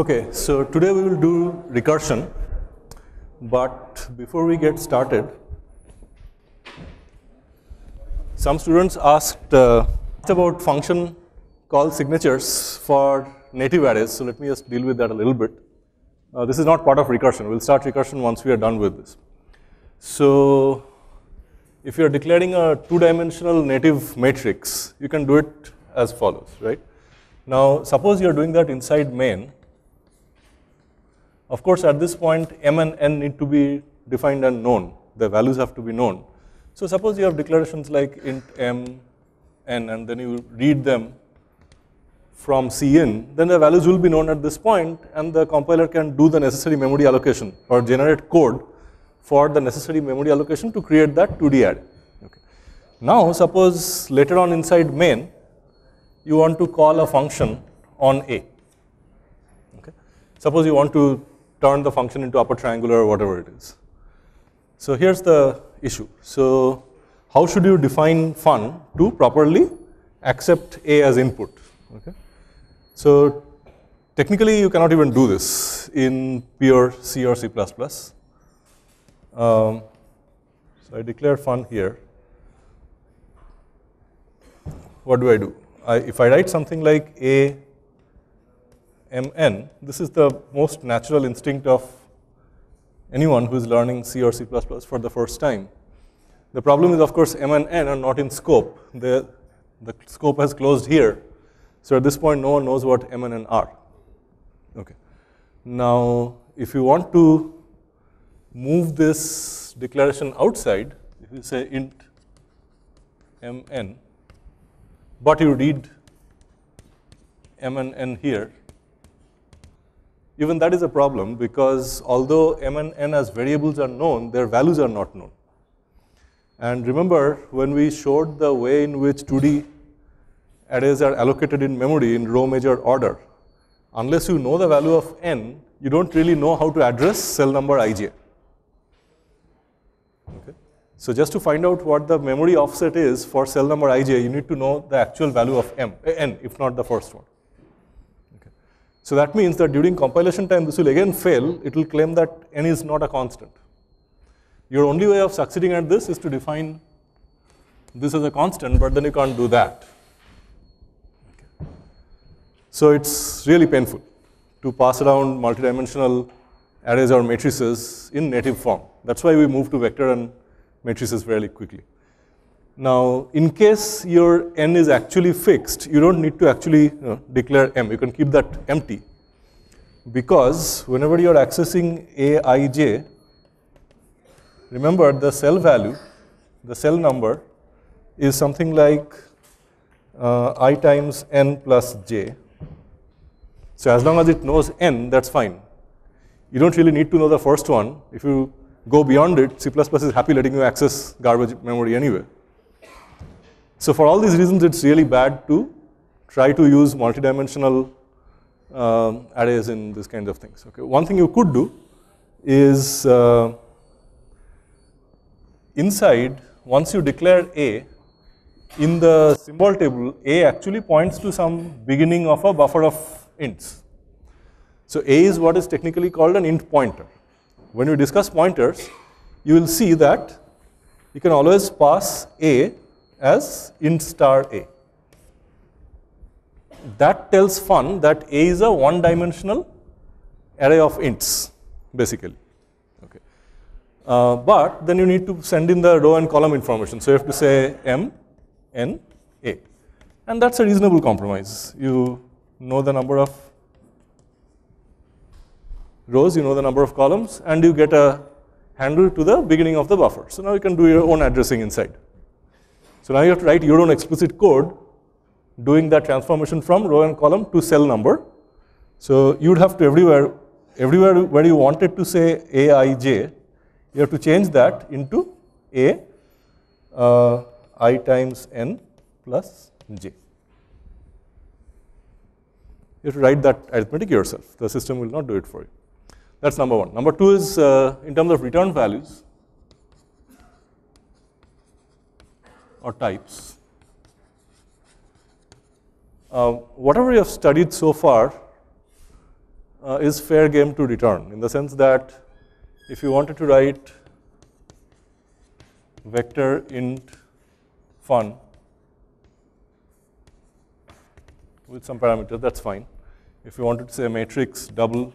Okay, so today we will do recursion, but before we get started, some students asked uh, about function call signatures for native arrays, so let me just deal with that a little bit. Uh, this is not part of recursion, we'll start recursion once we are done with this. So, if you are declaring a two-dimensional native matrix, you can do it as follows, right? Now, suppose you are doing that inside main, of course, at this point, m and n need to be defined and known. The values have to be known. So suppose you have declarations like int m, n, and then you read them from Cin, then the values will be known at this point, and the compiler can do the necessary memory allocation or generate code for the necessary memory allocation to create that 2D array. Okay. Now, suppose later on inside main, you want to call a function on A. Okay. Suppose you want to turn the function into upper triangular or whatever it is. So here's the issue. So how should you define fun to properly accept A as input? Okay. So technically you cannot even do this in pure C or C++. Um, so I declare fun here. What do I do? I, if I write something like A mn, this is the most natural instinct of anyone who is learning C or C++ for the first time. The problem is, of course, m and n are not in scope. The, the scope has closed here. So at this point, no one knows what m and n are. Okay. Now, if you want to move this declaration outside, if you say int mn, but you read m and n here, even that is a problem because although m and n as variables are known, their values are not known. And remember when we showed the way in which 2D arrays are allocated in memory in row major order, unless you know the value of n, you don't really know how to address cell number ij. Okay. So just to find out what the memory offset is for cell number ij, you need to know the actual value of m, n, if not the first one. So that means that during compilation time, this will again fail. It will claim that n is not a constant. Your only way of succeeding at this is to define this as a constant, but then you can't do that. So it's really painful to pass around multidimensional arrays or matrices in native form. That's why we move to vector and matrices fairly quickly. Now, in case your n is actually fixed, you don't need to actually you know, declare m. You can keep that empty because whenever you are accessing aij, remember the cell value, the cell number is something like uh, i times n plus j. So as long as it knows n, that's fine. You don't really need to know the first one. If you go beyond it, C++ is happy letting you access garbage memory anyway. So for all these reasons, it's really bad to try to use multidimensional um, arrays in these kinds of things. Okay, one thing you could do is uh, inside, once you declare A, in the symbol table, A actually points to some beginning of a buffer of ints. So A is what is technically called an int pointer. When you discuss pointers, you will see that you can always pass A as int star a. That tells fun that a is a one dimensional array of ints basically. Okay. Uh, but then you need to send in the row and column information. So you have to say m, n, a. And that's a reasonable compromise. You know the number of rows, you know the number of columns, and you get a handle to the beginning of the buffer. So now you can do your own addressing inside. So now you have to write your own explicit code doing that transformation from row and column to cell number. So you would have to everywhere, everywhere where you wanted to say aij, you have to change that into a uh, i times n plus j. You have to write that arithmetic yourself. The system will not do it for you. That's number one. Number two is uh, in terms of return values, or types. Uh, whatever you have studied so far, uh, is fair game to return in the sense that if you wanted to write vector int fun with some parameters, that's fine. If you wanted to say matrix double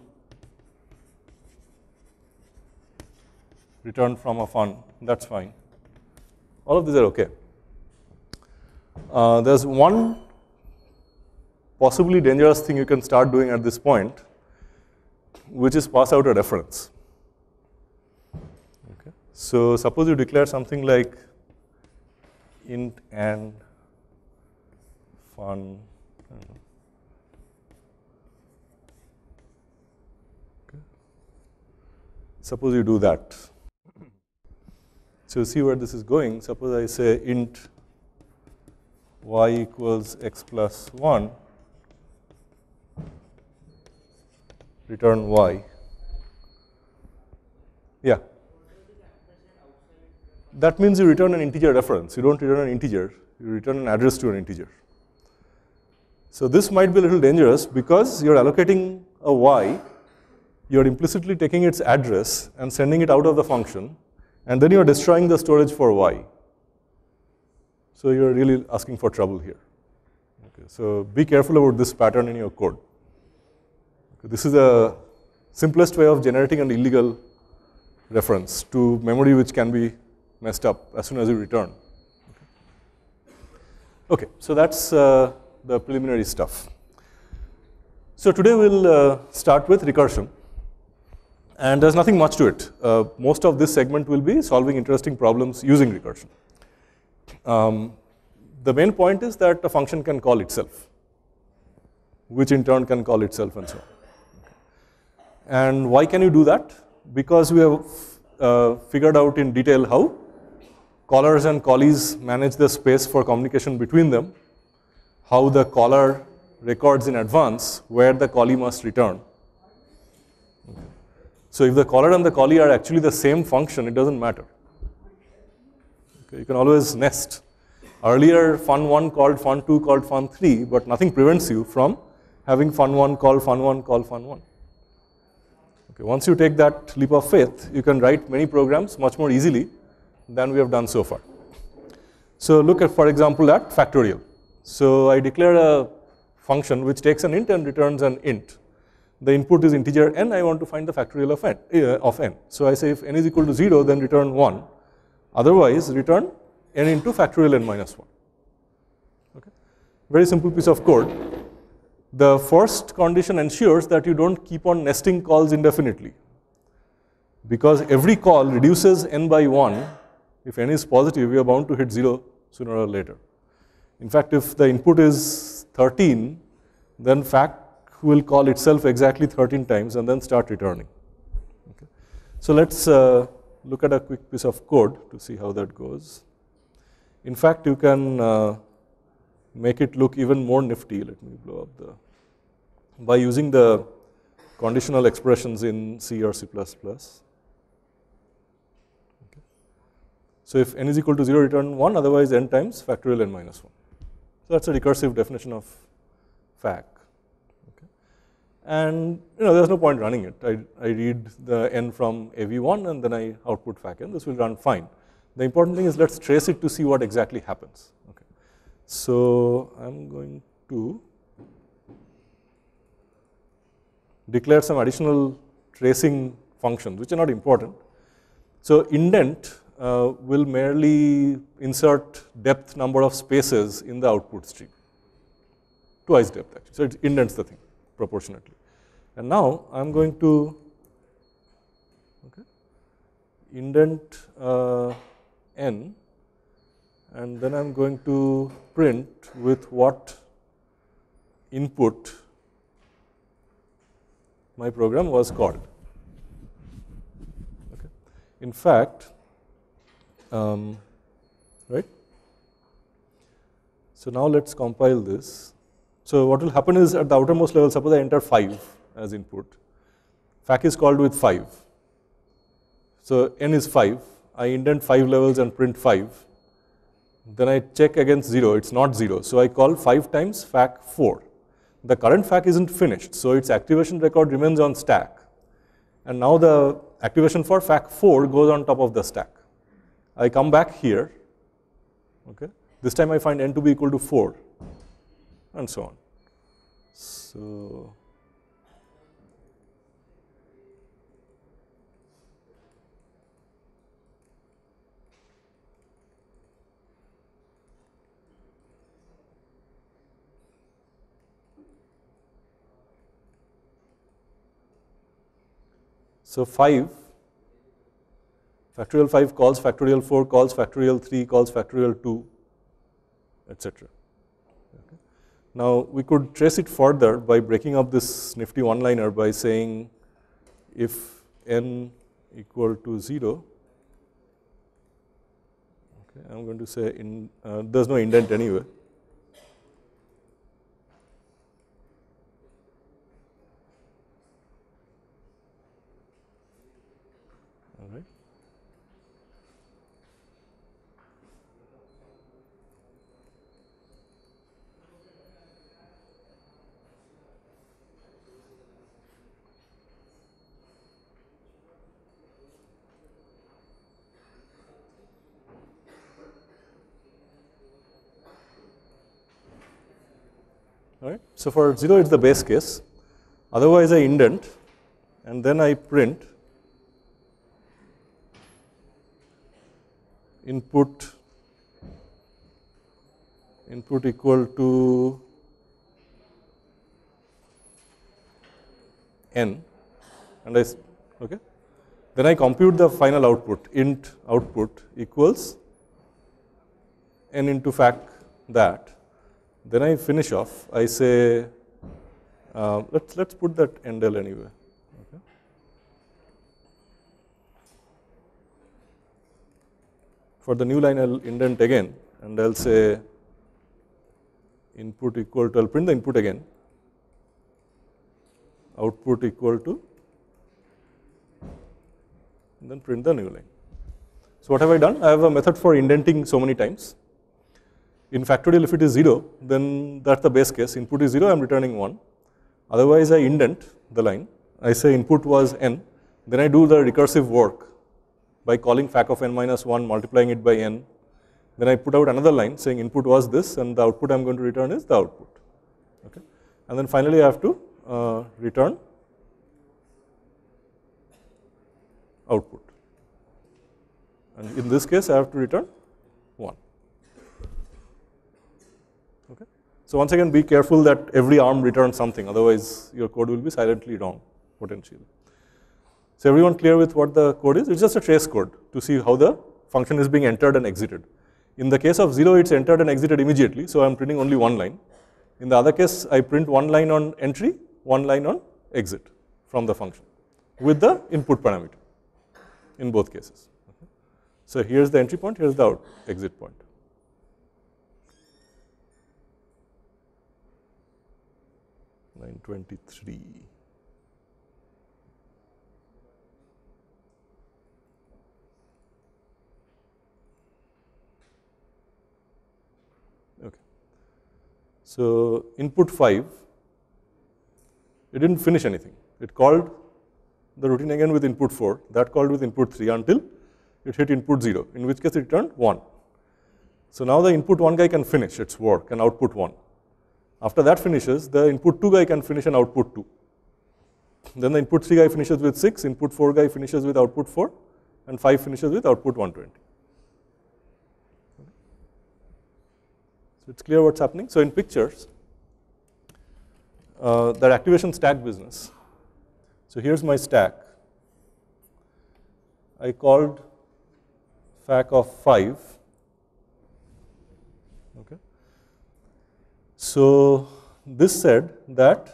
return from a fun, that's fine. All of these are okay. Uh, there's one possibly dangerous thing you can start doing at this point, which is pass out a reference. Okay. So suppose you declare something like int and fun. Okay. Suppose you do that. So see where this is going. Suppose I say int y equals x plus 1 return y. Yeah. That means you return an integer reference. You don't return an integer, you return an address to an integer. So this might be a little dangerous because you're allocating a y, you're implicitly taking its address and sending it out of the function, and then you're destroying the storage for y. So you're really asking for trouble here. Okay, so be careful about this pattern in your code. This is the simplest way of generating an illegal reference to memory which can be messed up as soon as you return. Okay, so that's uh, the preliminary stuff. So today we'll uh, start with recursion. And there's nothing much to it. Uh, most of this segment will be solving interesting problems using recursion. Um, the main point is that a function can call itself, which in turn can call itself and so on. And why can you do that? Because we have uh, figured out in detail how callers and callees manage the space for communication between them, how the caller records in advance where the callee must return. So if the caller and the callee are actually the same function, it doesn't matter. You can always nest. Earlier, fun1 called fun2 called fun3, but nothing prevents you from having fun1 call fun1 call fun1. Okay, once you take that leap of faith, you can write many programs much more easily than we have done so far. So look at, for example, at factorial. So I declare a function which takes an int and returns an int. The input is integer n, I want to find the factorial of n, uh, of n. So I say if n is equal to 0, then return 1. Otherwise, return n into factorial n minus 1. Okay. Very simple piece of code the first condition ensures that you don't keep on nesting calls indefinitely. Because every call reduces n by 1. If n is positive, we are bound to hit 0 sooner or later. In fact, if the input is 13, then fac will call itself exactly 13 times and then start returning. Okay. So let's uh, look at a quick piece of code to see how that goes. In fact, you can uh, make it look even more nifty. Let me blow up the by using the conditional expressions in C or C++. Okay. So if n is equal to 0, return 1, otherwise n times factorial n minus 1. So that's a recursive definition of fac. And you know, there's no point running it. I, I read the n from AV1 and then I output fac n. This will run fine. The important thing is let's trace it to see what exactly happens. Okay. So I'm going to declare some additional tracing functions, which are not important. So indent uh, will merely insert depth number of spaces in the output stream, twice depth actually. So it indents the thing proportionately. And now I'm going to okay, indent uh, n, and then I'm going to print with what input my program was called. Okay. In fact, um, right? So now let's compile this. So what will happen is at the outermost level, suppose I enter 5 as input. Fac is called with 5. So n is 5. I indent 5 levels and print 5. Then I check against 0. It's not 0. So I call 5 times fac 4. the current FAC isn't finished, so its activation record remains on stack. And now the activation for FAC 4 goes on top of the stack. I come back here, okay. This time I find n to be equal to 4, and so on. So, So 5, factorial 5 calls factorial 4 calls factorial 3 calls factorial 2, etc. Now we could trace it further by breaking up this nifty one-liner by saying if n equal to 0, okay, I'm going to say in, uh, there's no indent anyway. right. So for 0 it's the base case, otherwise I indent and then I print input input equal to n and I okay? Then I compute the final output. Int output equals n into fact that then I finish off, I say, uh, let's, let's put that endl anyway. Okay. For the new line, I'll indent again and I'll say input equal to, I'll print the input again, output equal to, and then print the new line. So what have I done? I have a method for indenting so many times. In factorial, if it is 0, then that's the base case. Input is 0, I'm returning 1. Otherwise, I indent the line. I say input was n. Then I do the recursive work by calling fac of n minus 1, multiplying it by n. Then I put out another line saying input was this, and the output I'm going to return is the output. Okay. And then finally, I have to uh, return output. And in this case, I have to return 1. So once again, be careful that every arm returns something, otherwise your code will be silently wrong potentially. So everyone clear with what the code is? It's just a trace code to see how the function is being entered and exited. In the case of 0, it's entered and exited immediately, so I'm printing only one line. In the other case, I print one line on entry, one line on exit from the function with the input parameter in both cases. So here's the entry point, here's the out exit point. Line 23. Okay. So input 5, it didn't finish anything. It called the routine again with input 4, that called with input 3 until it hit input 0, in which case it returned 1. So now the input 1 guy can finish its work and output 1. After that finishes, the input 2 guy can finish an output 2. Then the input 3 guy finishes with 6, input 4 guy finishes with output 4, and 5 finishes with output 120. So it's clear what's happening. So in pictures, uh, that activation stack business. So here's my stack. I called fac of 5 So this said that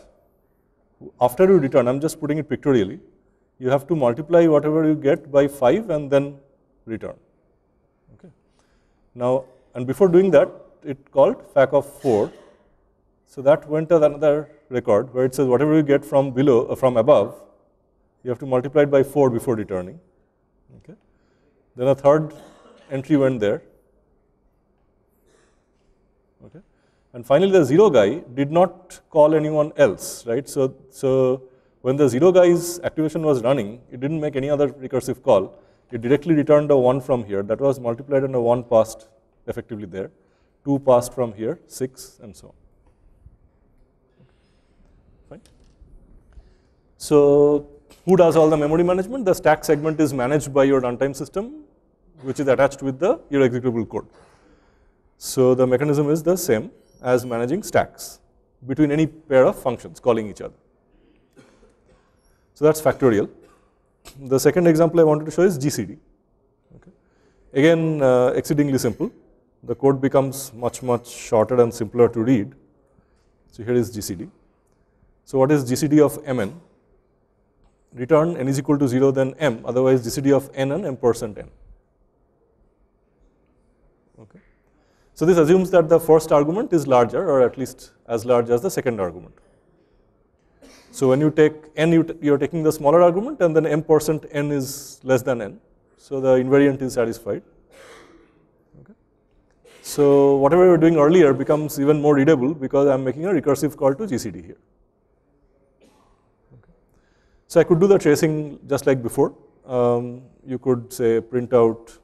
after you return, I'm just putting it pictorially, you have to multiply whatever you get by 5 and then return. Okay. Now, and before doing that, it called fac of 4. So that went as another record where it says whatever you get from below, uh, from above, you have to multiply it by 4 before returning. Okay. Then a third entry went there. Okay. And finally, the zero guy did not call anyone else, right? So, so when the zero guy's activation was running, it didn't make any other recursive call. It directly returned a one from here. That was multiplied and a one passed effectively there. Two passed from here, six, and so on. Fine. So who does all the memory management? The stack segment is managed by your runtime system, which is attached with the your executable code. So the mechanism is the same as managing stacks between any pair of functions calling each other. So that's factorial. The second example I wanted to show is GCD. Okay. Again, uh, exceedingly simple. The code becomes much, much shorter and simpler to read. So here is GCD. So what is GCD of mn? Return n is equal to 0 then m, otherwise GCD of n and m percent n. Okay. So this assumes that the first argument is larger or at least as large as the second argument. So when you take n, you, are taking the smaller argument and then m percent n is less than n. So the invariant is satisfied. Okay. So whatever we were doing earlier becomes even more readable because I am making a recursive call to GCD here. Okay. So I could do the tracing just like before. Um, you could say print out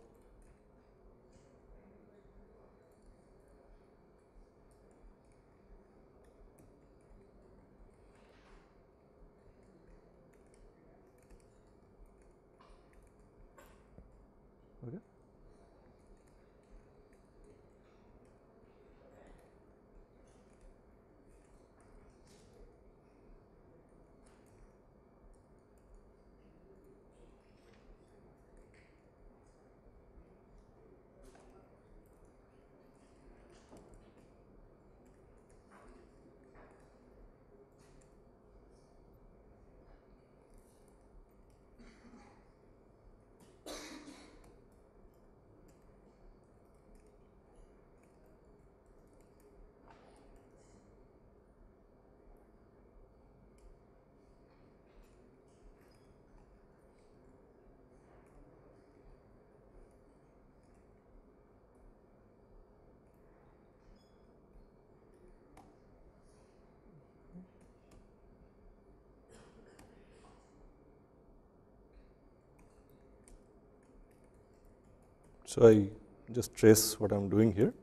So I just trace what I am doing here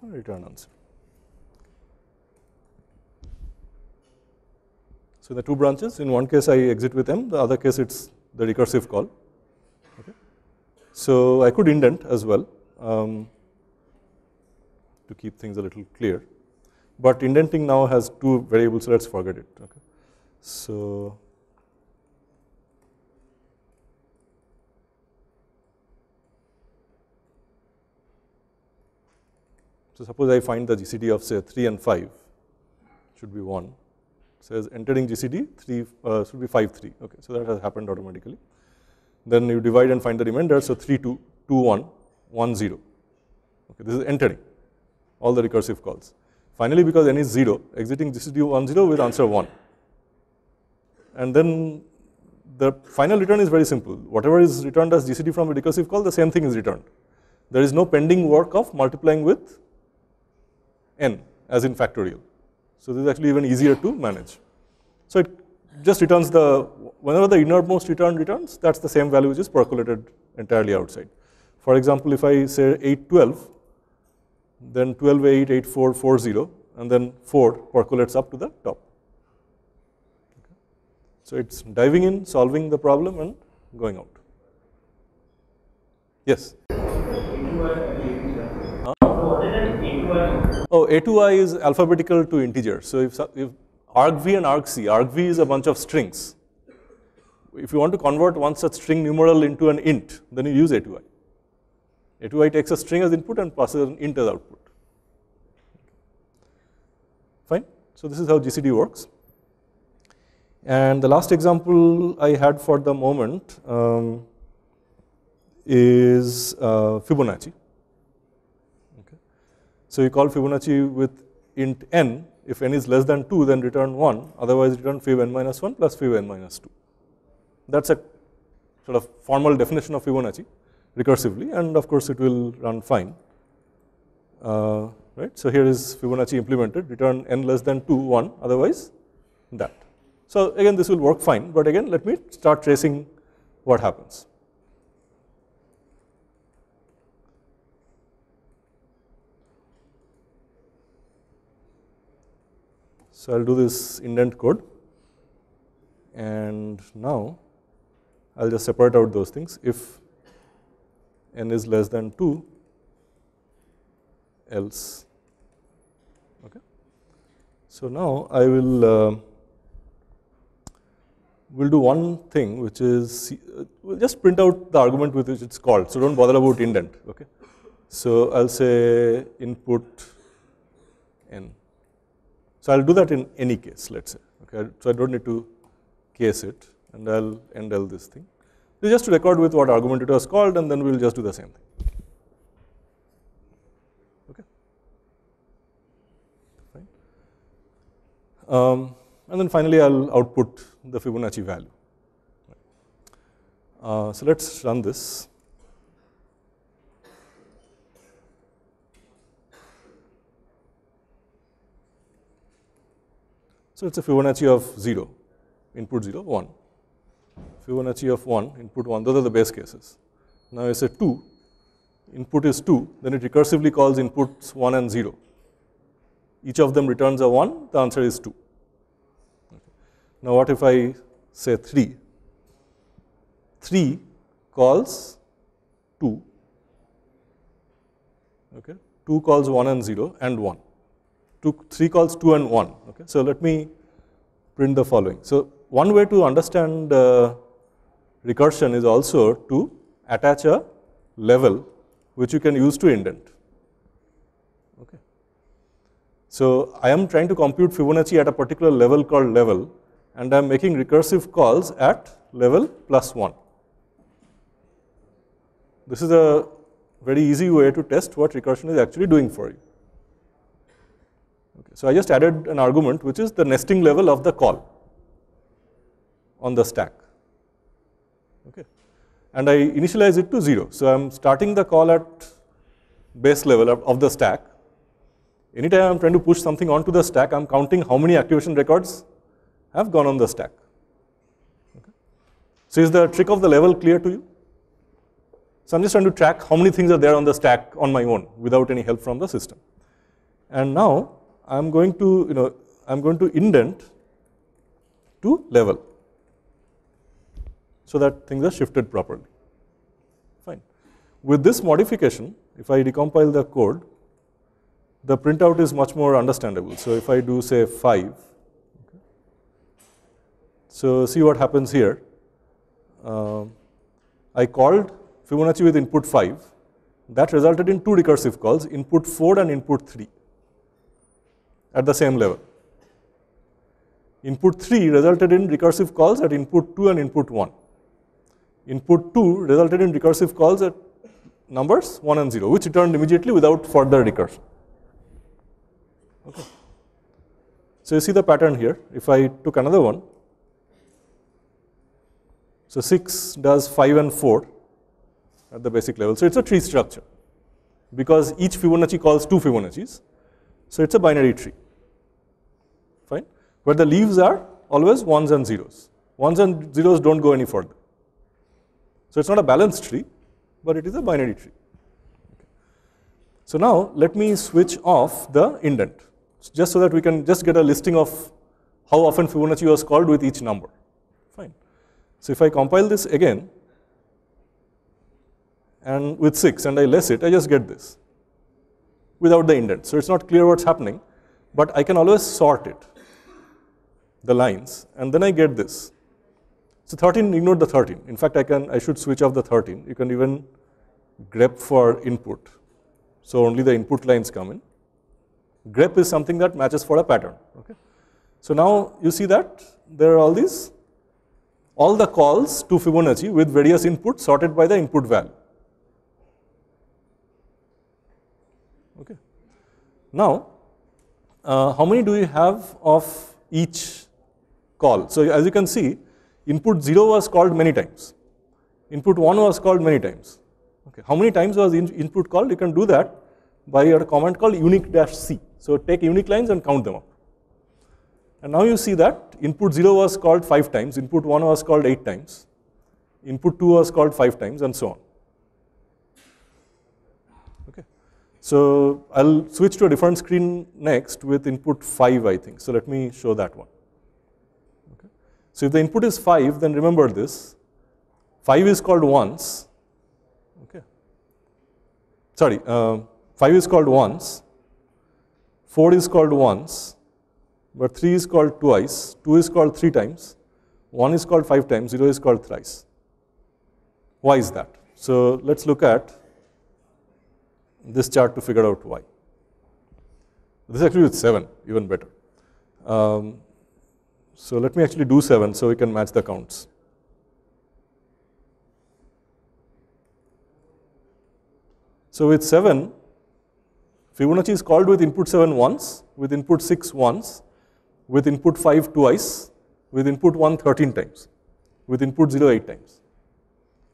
and return answer. So in the two branches, in one case I exit with m, the other case it's the recursive call. Okay. So I could indent as well um, to keep things a little clear, but indenting now has two variables, so let's forget it. Okay. So So suppose I find the GCD of say 3 and 5 should be 1 says entering GCD 3 uh, should be 5 3 okay so that has happened automatically. Then you divide and find the remainder so 3 2 2 1 1 0 okay this is entering all the recursive calls. Finally because n is 0 exiting GCD 1 0 with answer 1 and then the final return is very simple. Whatever is returned as GCD from a recursive call the same thing is returned. There is no pending work of multiplying with n as in factorial. So this is actually even easier to manage. So it just returns the, whenever the innermost return returns, that's the same value which is percolated entirely outside. For example, if I say 812, then 12, 8, 8, 4, 4, 0, and then 4 percolates up to the top. So it's diving in, solving the problem, and going out. Yes? Oh, atoi is alphabetical to integer. So if, if argv and argc, argv is a bunch of strings. If you want to convert one such string numeral into an int, then you use atoi. atoi takes a string as input and passes an int as output. Fine. So this is how GCD works. And the last example I had for the moment um, is uh, Fibonacci. So you call Fibonacci with int n, if n is less than 2 then return 1, otherwise return fib n minus 1 plus fib n minus 2. That is a sort of formal definition of Fibonacci recursively and of course it will run fine, uh, right? So here is Fibonacci implemented, return n less than 2, 1, otherwise that. So again, this will work fine, but again, let me start tracing what happens. So I'll do this indent code, and now I'll just separate out those things. If n is less than 2, else. Okay. So now I will uh, will do one thing, which is uh, we'll just print out the argument with which it's called. So don't bother about indent. Okay. So I'll say input n. So I'll do that in any case. Let's say. Okay. So I don't need to case it, and I'll end all this thing. So just to record with what argument it was called, and then we'll just do the same thing. okay? Um, and then finally, I'll output the Fibonacci value. Uh, so let's run this. So it's a Fibonacci of 0, input 0, 1. Fibonacci of 1, input 1, those are the base cases. Now I say 2, input is 2, then it recursively calls inputs 1 and 0 each of them returns a 1, the answer is 2. Okay. Now, what if I say 3? 3 calls 2, okay. 2 calls 1 and 0 and 1. Two, 3 calls 2 and 1. Okay. So, let me print the following. So, one way to understand uh, recursion is also to attach a level which you can use to indent. Okay. So I am trying to compute Fibonacci at a particular level called level, and I am making recursive calls at level plus 1. This is a very easy way to test what recursion is actually doing for you. Okay, so I just added an argument which is the nesting level of the call on the stack. Okay. And I initialize it to 0. So I am starting the call at base level of, of the stack Anytime I'm trying to push something onto the stack, I'm counting how many activation records have gone on the stack. Okay. So is the trick of the level clear to you? So I'm just trying to track how many things are there on the stack on my own without any help from the system. And now I'm going to, you know, I'm going to indent to level so that things are shifted properly. Fine. With this modification, if I decompile the code, the printout is much more understandable. So if I do say 5, okay. so see what happens here. Uh, I called Fibonacci with input 5. That resulted in two recursive calls, input 4 and input 3 at the same level. Input 3 resulted in recursive calls at input 2 and input 1. Input 2 resulted in recursive calls at numbers 1 and 0, which returned immediately without further recursion. Okay. So you see the pattern here. If I took another one, so 6 does 5 and 4 at the basic level. So it's a tree structure because each Fibonacci calls two Fibonacci's. So it's a binary tree. Where the leaves are always ones and zeros. Ones and zeros don't go any further. So it's not a balanced tree, but it is a binary tree. So now let me switch off the indent just so that we can just get a listing of how often Fibonacci was called with each number. Fine. So if I compile this again and with 6 and I less it, I just get this without the indent. So it's not clear what's happening, but I can always sort it, the lines, and then I get this. So 13, ignore the 13. In fact, I can, I should switch off the 13. You can even grep for input. So only the input lines come in grep is something that matches for a pattern. Okay. So now you see that there are all these, all the calls to Fibonacci with various inputs sorted by the input value. Okay. Now, uh, how many do you have of each call? So as you can see, input 0 was called many times. Input 1 was called many times. Okay. How many times was in input called? You can do that by a command called uniq dash C. So take unique lines and count them up. And now you see that input 0 was called 5 times, input 1 was called 8 times, input 2 was called 5 times, and so on. Okay. So I'll switch to a different screen next with input 5, I think. So let me show that one. So if the input is 5, then remember this. 5 is called once. Okay. Sorry, uh, 5 is called once, 4 is called once, but 3 is called twice, 2 is called 3 times, 1 is called 5 times, 0 is called thrice. Why is that? So let's look at this chart to figure out why. This is actually with 7, even better. Um, so let me actually do 7 so we can match the counts. So with 7, Fibonacci is called with input 7 once, with input 6 once, with input 5 twice, with input 1 13 times, with input 0 8 times.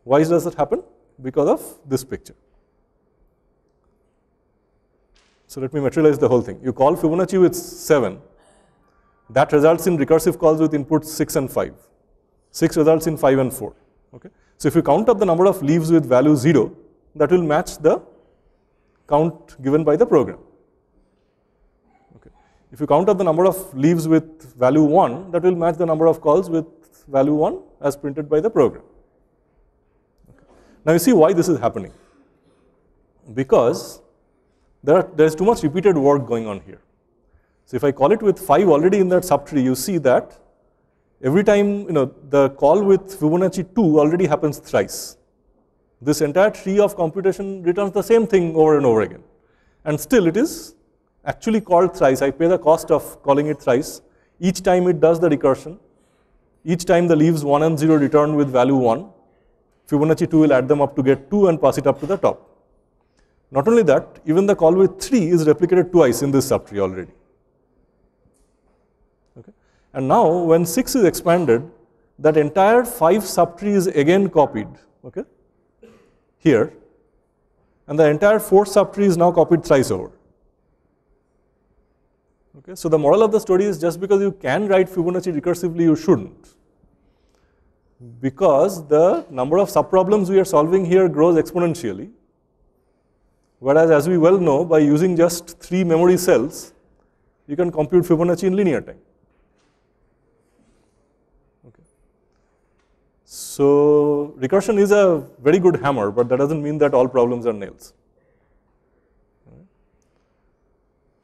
Why does that happen? Because of this picture. So let me materialize the whole thing. You call Fibonacci with 7, that results in recursive calls with inputs 6 and 5. 6 results in 5 and 4. Okay? So if you count up the number of leaves with value 0, that will match the count given by the program. Okay. If you count up the number of leaves with value 1, that will match the number of calls with value 1 as printed by the program. Okay. Now you see why this is happening. Because there, are, there is too much repeated work going on here. So if I call it with 5 already in that subtree, you see that every time you know the call with Fibonacci 2 already happens thrice. This entire tree of computation returns the same thing over and over again. And still it is actually called thrice. I pay the cost of calling it thrice. Each time it does the recursion. Each time the leaves 1 and 0 return with value 1. Fibonacci 2 will add them up to get 2 and pass it up to the top. Not only that, even the call with 3 is replicated twice in this subtree already. And now when 6 is expanded, that entire 5 subtree is again copied. Okay here, and the entire fourth subtree is now copied thrice over. Okay, so the moral of the story is just because you can write Fibonacci recursively, you shouldn't. Because the number of subproblems we are solving here grows exponentially. Whereas as we well know, by using just three memory cells, you can compute Fibonacci in linear time. So recursion is a very good hammer, but that doesn't mean that all problems are nails.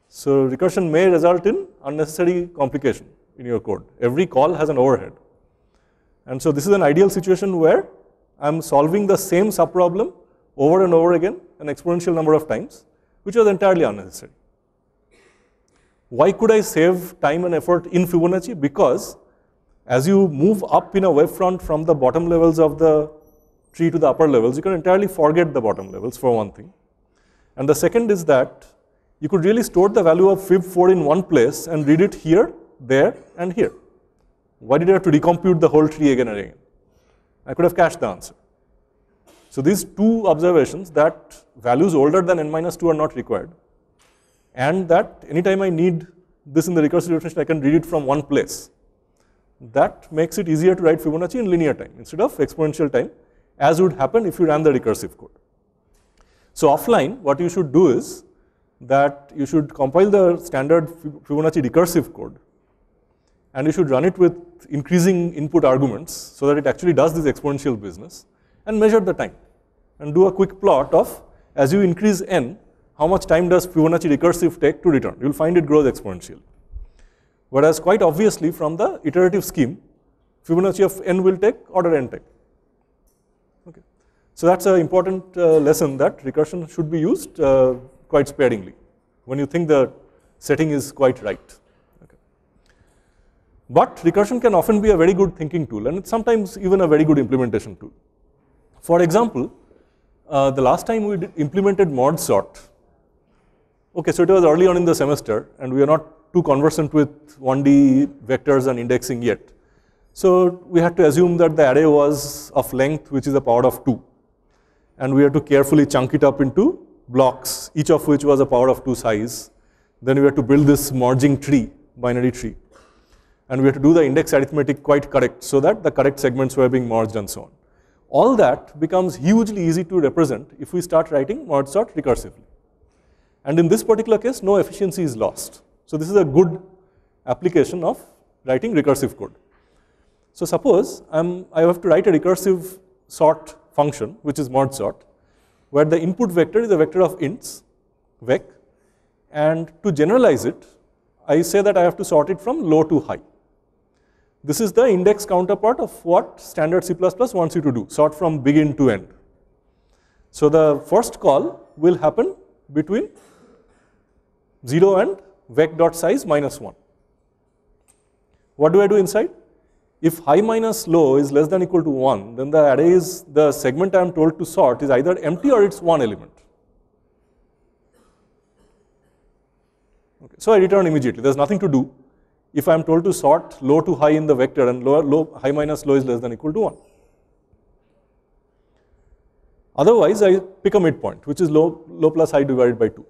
So recursion may result in unnecessary complication in your code. Every call has an overhead. And so this is an ideal situation where I'm solving the same subproblem over and over again an exponential number of times, which was entirely unnecessary. Why could I save time and effort in Fibonacci? Because as you move up in a wave front from the bottom levels of the tree to the upper levels, you can entirely forget the bottom levels for one thing. And the second is that you could really store the value of fib4 in one place and read it here, there, and here. Why did I have to recompute the whole tree again and again? I could have cached the answer. So these two observations that values older than n minus 2 are not required and that anytime I need this in the recursive definition, I can read it from one place that makes it easier to write Fibonacci in linear time instead of exponential time, as would happen if you ran the recursive code. So offline, what you should do is that you should compile the standard Fibonacci recursive code, and you should run it with increasing input arguments so that it actually does this exponential business, and measure the time, and do a quick plot of as you increase n, how much time does Fibonacci recursive take to return. You will find it grows exponentially. Whereas quite obviously from the iterative scheme, Fibonacci of n will take order n time. Okay. So that's an important uh, lesson that recursion should be used uh, quite sparingly when you think the setting is quite right. Okay. But recursion can often be a very good thinking tool and it's sometimes even a very good implementation tool. For example, uh, the last time we implemented merge sort, okay, so it was early on in the semester and we are not too conversant with 1D vectors and indexing yet. So we had to assume that the array was of length which is a power of 2 and we had to carefully chunk it up into blocks, each of which was a power of 2 size. Then we had to build this merging tree, binary tree. And we had to do the index arithmetic quite correct so that the correct segments were being merged and so on. All that becomes hugely easy to represent if we start writing merge sort recursively. And in this particular case, no efficiency is lost. So this is a good application of writing recursive code. So suppose I'm, I have to write a recursive sort function, which is merge sort, where the input vector is a vector of ints, vec, and to generalize it, I say that I have to sort it from low to high. This is the index counterpart of what standard C++ wants you to do, sort from begin to end. So the first call will happen between 0 and vec.size minus 1. What do I do inside? If high minus low is less than equal to 1, then the array is, the segment I am told to sort is either empty or it's one element. Okay. So I return immediately, there's nothing to do if I am told to sort low to high in the vector and low, high minus low is less than equal to 1. Otherwise, I pick a midpoint, which is low, low plus high divided by 2.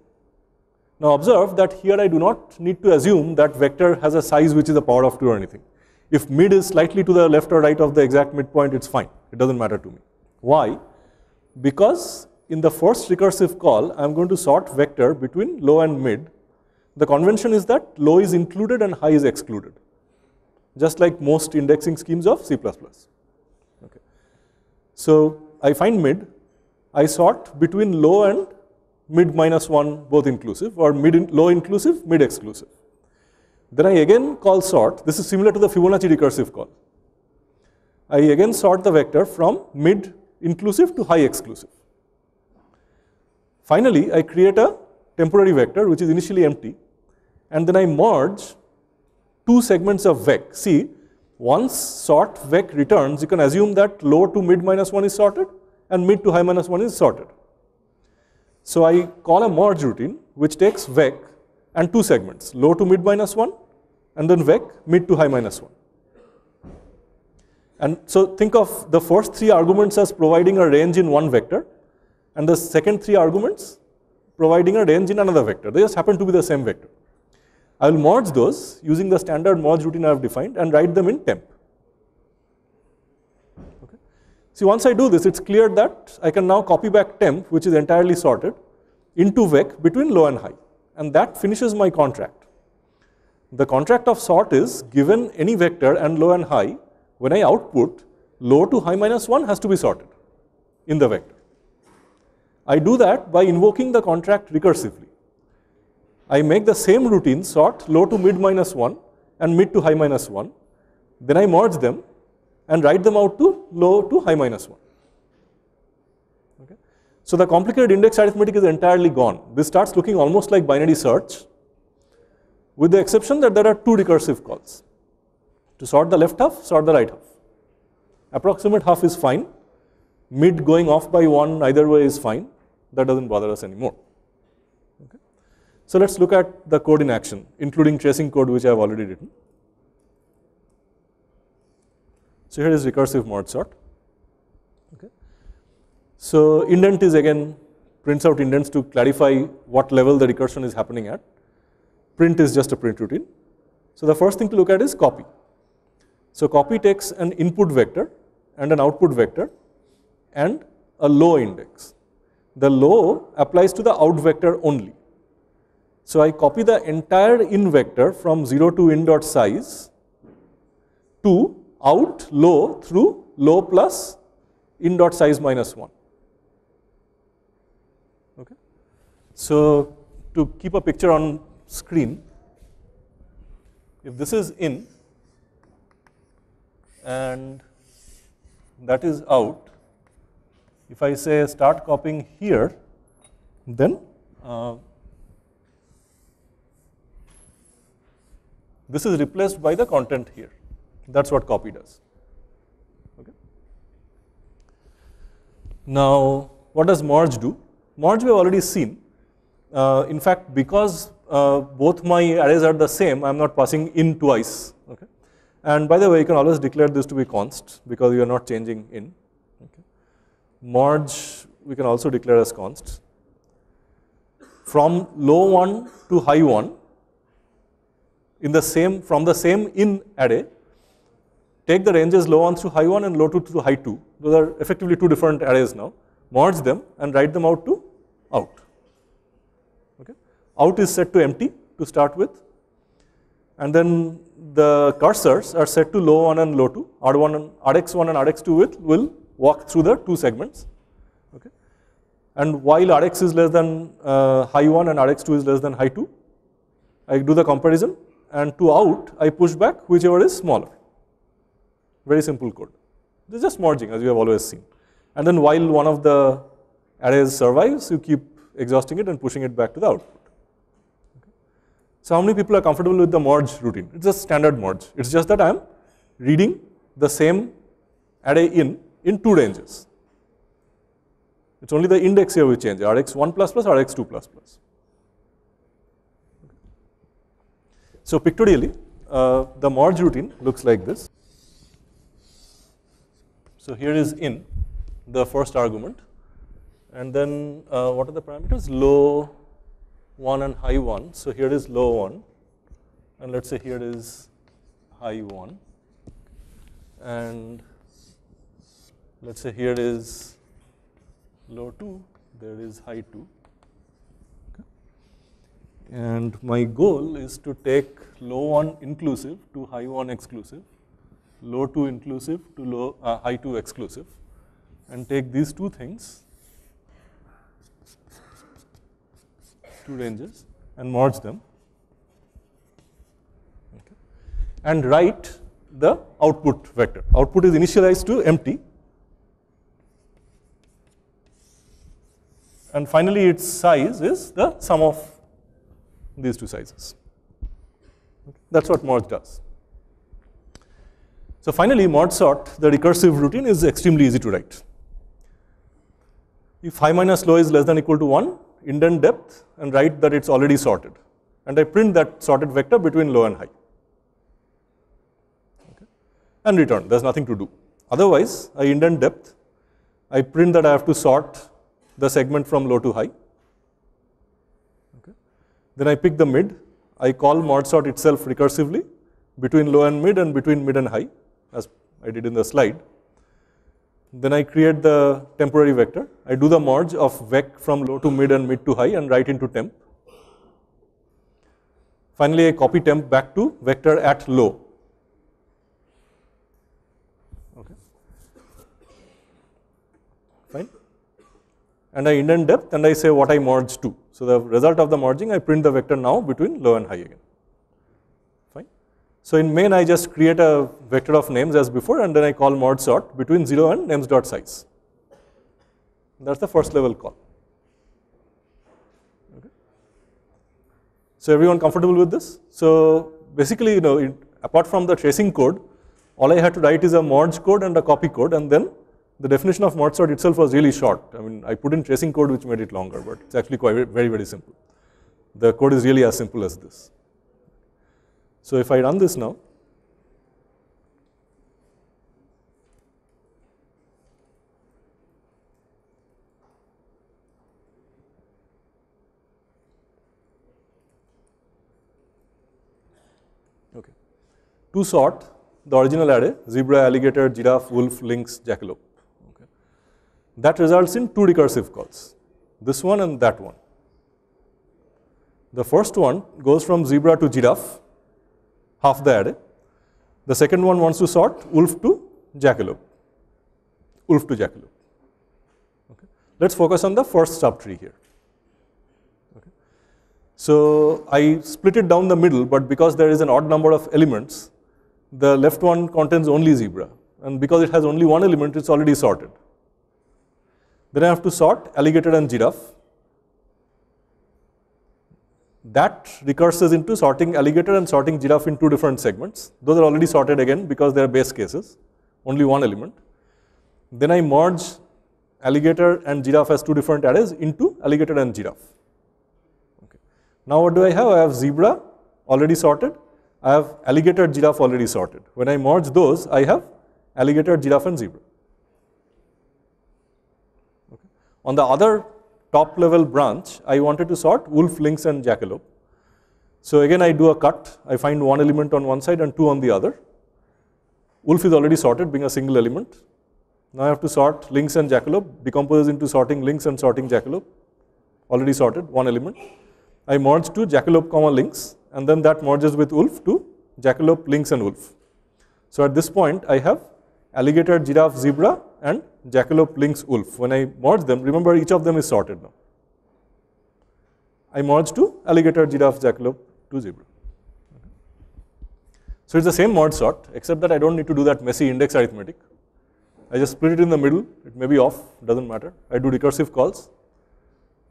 Now observe that here I do not need to assume that vector has a size which is a power of 2 or anything. If mid is slightly to the left or right of the exact midpoint, it's fine. It doesn't matter to me. Why? Because in the first recursive call, I'm going to sort vector between low and mid. The convention is that low is included and high is excluded, just like most indexing schemes of C++. Okay. So I find mid, I sort between low and mid minus 1 both inclusive or mid in, low inclusive, mid exclusive. Then I again call sort. This is similar to the Fibonacci recursive call. I again sort the vector from mid inclusive to high exclusive. Finally, I create a temporary vector which is initially empty and then I merge two segments of vec. See, once sort vec returns, you can assume that low to mid minus 1 is sorted and mid to high minus 1 is sorted. So I call a merge routine which takes vec and two segments, low to mid minus 1 and then vec mid to high minus 1. And so think of the first three arguments as providing a range in one vector and the second three arguments providing a range in another vector. They just happen to be the same vector. I will merge those using the standard merge routine I have defined and write them in temp. Okay. See, once I do this, it's clear that I can now copy back temp, which is entirely sorted, into vec between low and high. And that finishes my contract. The contract of sort is given any vector and low and high, when I output, low to high minus 1 has to be sorted in the vector. I do that by invoking the contract recursively. I make the same routine sort low to mid minus 1 and mid to high minus 1. Then I merge them and write them out to low to high minus 1. Okay. So the complicated index arithmetic is entirely gone. This starts looking almost like binary search with the exception that there are two recursive calls. To sort the left half, sort the right half. Approximate half is fine. Mid going off by one either way is fine. That doesn't bother us anymore. Okay. So let's look at the code in action, including tracing code which I have already written. So here is recursive merge sort. Okay. So indent is again prints out indents to clarify what level the recursion is happening at print is just a print routine. So the first thing to look at is copy. So copy takes an input vector and an output vector and a low index. The low applies to the out vector only. So I copy the entire in vector from 0 to in dot size to out low through low plus in dot size minus 1. Okay. So to keep a picture on screen, if this is in and that is out, if I say start copying here, then uh, this is replaced by the content here. That's what copy does. Okay. Now, what does merge do? Merge we have already seen. Uh, in fact, because uh, both my arrays are the same, I'm not passing in twice. Okay? And by the way, you can always declare this to be const because you are not changing in. Okay? Merge, we can also declare as const. from low 1 to high 1 in the same from the same in array take the ranges low 1 to high 1 and low 2 to high 2 those are effectively two different arrays now. Merge them and write them out to out. Okay? Out is set to empty to start with. And then the cursors are set to low 1 and low 2 r1 and rx1 and rx2 will, will walk through the two segments. Okay? And while rx is less than uh, high 1 and rx2 is less than high 2 i do the comparison. And to out i push back whichever is smaller very simple code this is just merging as you have always seen and then while one of the arrays survives you keep exhausting it and pushing it back to the output so how many people are comfortable with the merge routine? It's a standard merge. It's just that I'm reading the same array in in two ranges. It's only the index here we change, rx1 plus plus, rx2 plus plus. So pictorially, uh, the merge routine looks like this. So here is in, the first argument, and then uh, what are the parameters? Low, 1 and high 1. So here is low 1 and let us say here is high 1 and let us say here is low 2, there is high 2. Okay. And my goal is to take low 1 inclusive to high 1 exclusive, low 2 inclusive to low uh, high 2 exclusive and take these two things two ranges and merge them okay. and write the output vector. Output is initialized to empty and finally its size is the sum of these two sizes. Okay. That is what merge does. So finally merge sort, the recursive routine is extremely easy to write. If high minus low is less than equal to 1, indent depth and write that it's already sorted. And I print that sorted vector between low and high. Okay. And return, there's nothing to do. Otherwise, I indent depth, I print that I have to sort the segment from low to high. Okay. Then I pick the mid, I call merge sort itself recursively between low and mid and between mid and high, as I did in the slide. Then I create the temporary vector. I do the merge of vec from low to mid and mid to high and write into temp. Finally, I copy temp back to vector at low. Okay. Fine. And I indent depth and I say what I merge to. So the result of the merging, I print the vector now between low and high again. So in main, I just create a vector of names as before, and then I call merge sort between 0 and names dot size. That's the first level call. Okay. So everyone comfortable with this? So basically, you know, it, apart from the tracing code, all I had to write is a merge code and a copy code, and then the definition of merge sort itself was really short. I mean, I put in tracing code which made it longer, but it's actually quite very, very simple. The code is really as simple as this. So if I run this now, okay. To sort the original array, zebra, alligator, giraffe, wolf, lynx, jackalope. Okay. That results in two recursive calls, this one and that one. The first one goes from zebra to giraffe half the array. The second one wants to sort wolf to jackalope, wolf to jackalope. Okay. Let's focus on the first subtree here. Okay. So I split it down the middle, but because there is an odd number of elements, the left one contains only zebra, and because it has only one element, it's already sorted. Then I have to sort alligator and giraffe that recurses into sorting alligator and sorting giraffe in two different segments. Those are already sorted again because they are base cases, only one element. Then I merge alligator and giraffe as two different arrays into alligator and giraffe. Okay. Now what do I have? I have zebra already sorted. I have alligator, giraffe already sorted. When I merge those, I have alligator, giraffe and zebra. Okay. On the other top level branch, I wanted to sort wolf, lynx, and jackalope. So again, I do a cut. I find one element on one side and two on the other. Wolf is already sorted, being a single element. Now I have to sort lynx and jackalope, decomposes into sorting lynx and sorting jackalope. Already sorted, one element. I merge to jackalope comma lynx, and then that merges with wolf to jackalope, lynx, and wolf. So at this point, I have alligator, giraffe, zebra, and jackalope, lynx wolf. When I merge them, remember each of them is sorted now. I merge to alligator, giraffe, jackalope to zebra. So it's the same merge sort, except that I don't need to do that messy index arithmetic. I just split it in the middle, it may be off, doesn't matter. I do recursive calls.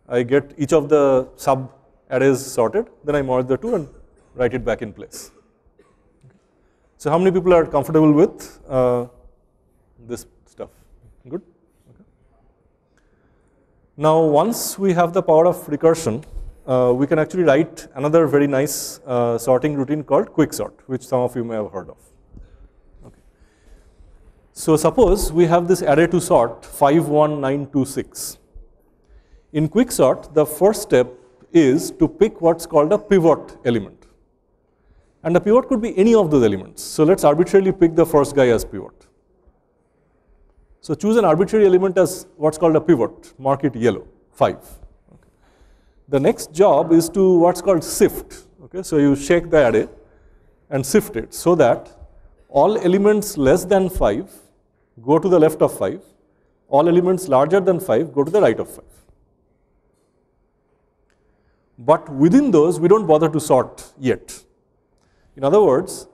I get each of the sub arrays sorted, then I merge the two and write it back in place. So how many people are comfortable with uh, this? Good? Okay. Now once we have the power of recursion, uh, we can actually write another very nice uh, sorting routine called quicksort, which some of you may have heard of. Okay. So suppose we have this array to sort 51926. In quicksort, the first step is to pick what's called a pivot element. And the pivot could be any of those elements. So let's arbitrarily pick the first guy as pivot. So choose an arbitrary element as what's called a pivot, mark it yellow, 5. Okay. The next job is to what's called sift. Okay, so you shake the array and sift it so that all elements less than 5 go to the left of 5, all elements larger than 5 go to the right of 5. But within those, we don't bother to sort yet. In other words,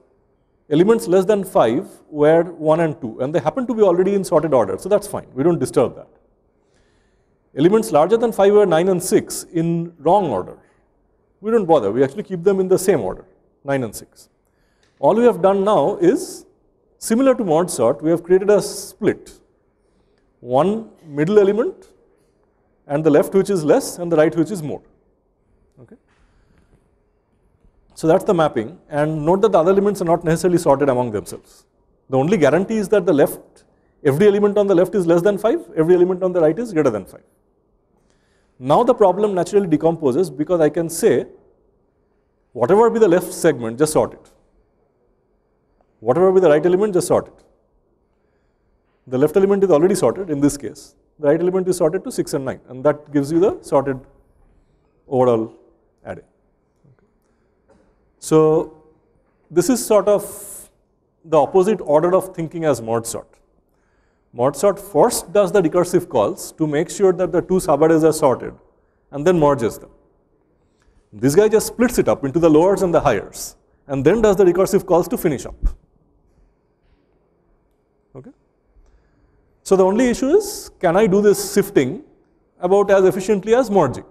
elements less than 5 were 1 and 2, and they happen to be already in sorted order, so that's fine. We don't disturb that. Elements larger than 5 were 9 and 6 in wrong order. We don't bother. We actually keep them in the same order, 9 and 6. All we have done now is similar to merge sort, we have created a split. One middle element and the left which is less and the right which is more. Okay. So that's the mapping and note that the other elements are not necessarily sorted among themselves. The only guarantee is that the left, every element on the left is less than 5, every element on the right is greater than 5. Now the problem naturally decomposes because I can say whatever be the left segment, just sort it. Whatever be the right element, just sort it. The left element is already sorted in this case. The right element is sorted to 6 and 9 and that gives you the sorted overall. So this is sort of the opposite order of thinking as merge sort. Merge sort first does the recursive calls to make sure that the two subarrays are sorted and then merges them. This guy just splits it up into the lowers and the highers and then does the recursive calls to finish up. Okay. So the only issue is can I do this sifting about as efficiently as merging?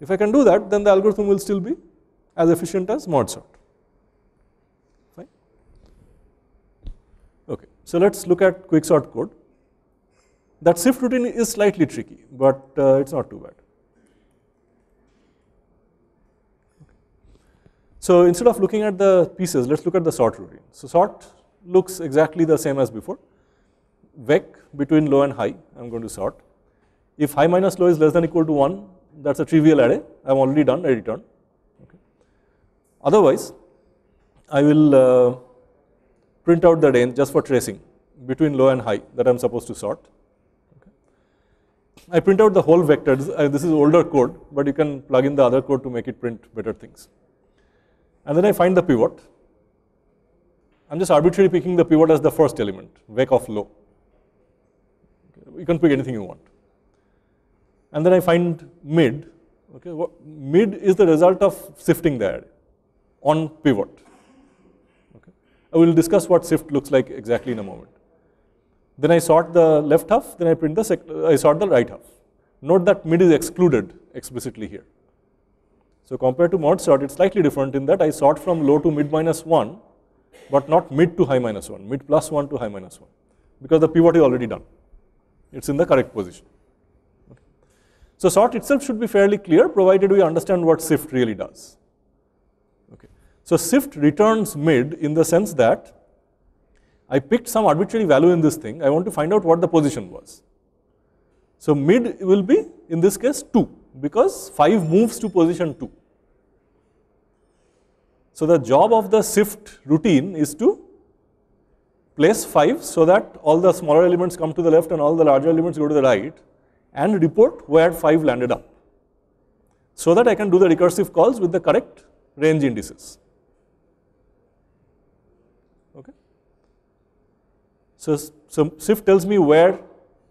If I can do that, then the algorithm will still be as efficient as merge sort. Okay, so let's look at quicksort code. That sift routine is slightly tricky, but uh, it's not too bad. So instead of looking at the pieces, let's look at the sort routine. So sort looks exactly the same as before. Vec between low and high, I'm going to sort. If high minus low is less than equal to 1, that's a trivial array. I'm already done, I return. Otherwise, I will uh, print out the range just for tracing between low and high that I'm supposed to sort. Okay. I print out the whole vector. This, uh, this is older code, but you can plug in the other code to make it print better things. And then I find the pivot. I'm just arbitrarily picking the pivot as the first element, vec of low. Okay. You can pick anything you want and then I find mid. Okay, mid is the result of sifting the array on pivot. Okay. Uh, I will discuss what shift looks like exactly in a moment. Then I sort the left half, then I print the sec uh, I sort the right half. Note that mid is excluded explicitly here. So compared to merge sort, it's slightly different in that I sort from low to mid minus 1, but not mid to high minus 1, mid plus 1 to high minus 1, because the pivot is already done. It's in the correct position. So sort itself should be fairly clear provided we understand what sift really does. So sift returns mid in the sense that I picked some arbitrary value in this thing, I want to find out what the position was. So mid will be in this case 2 because 5 moves to position 2. So the job of the shift routine is to place 5 so that all the smaller elements come to the left and all the larger elements go to the right and report where 5 landed up so that I can do the recursive calls with the correct range indices. Okay. So, so shift tells me where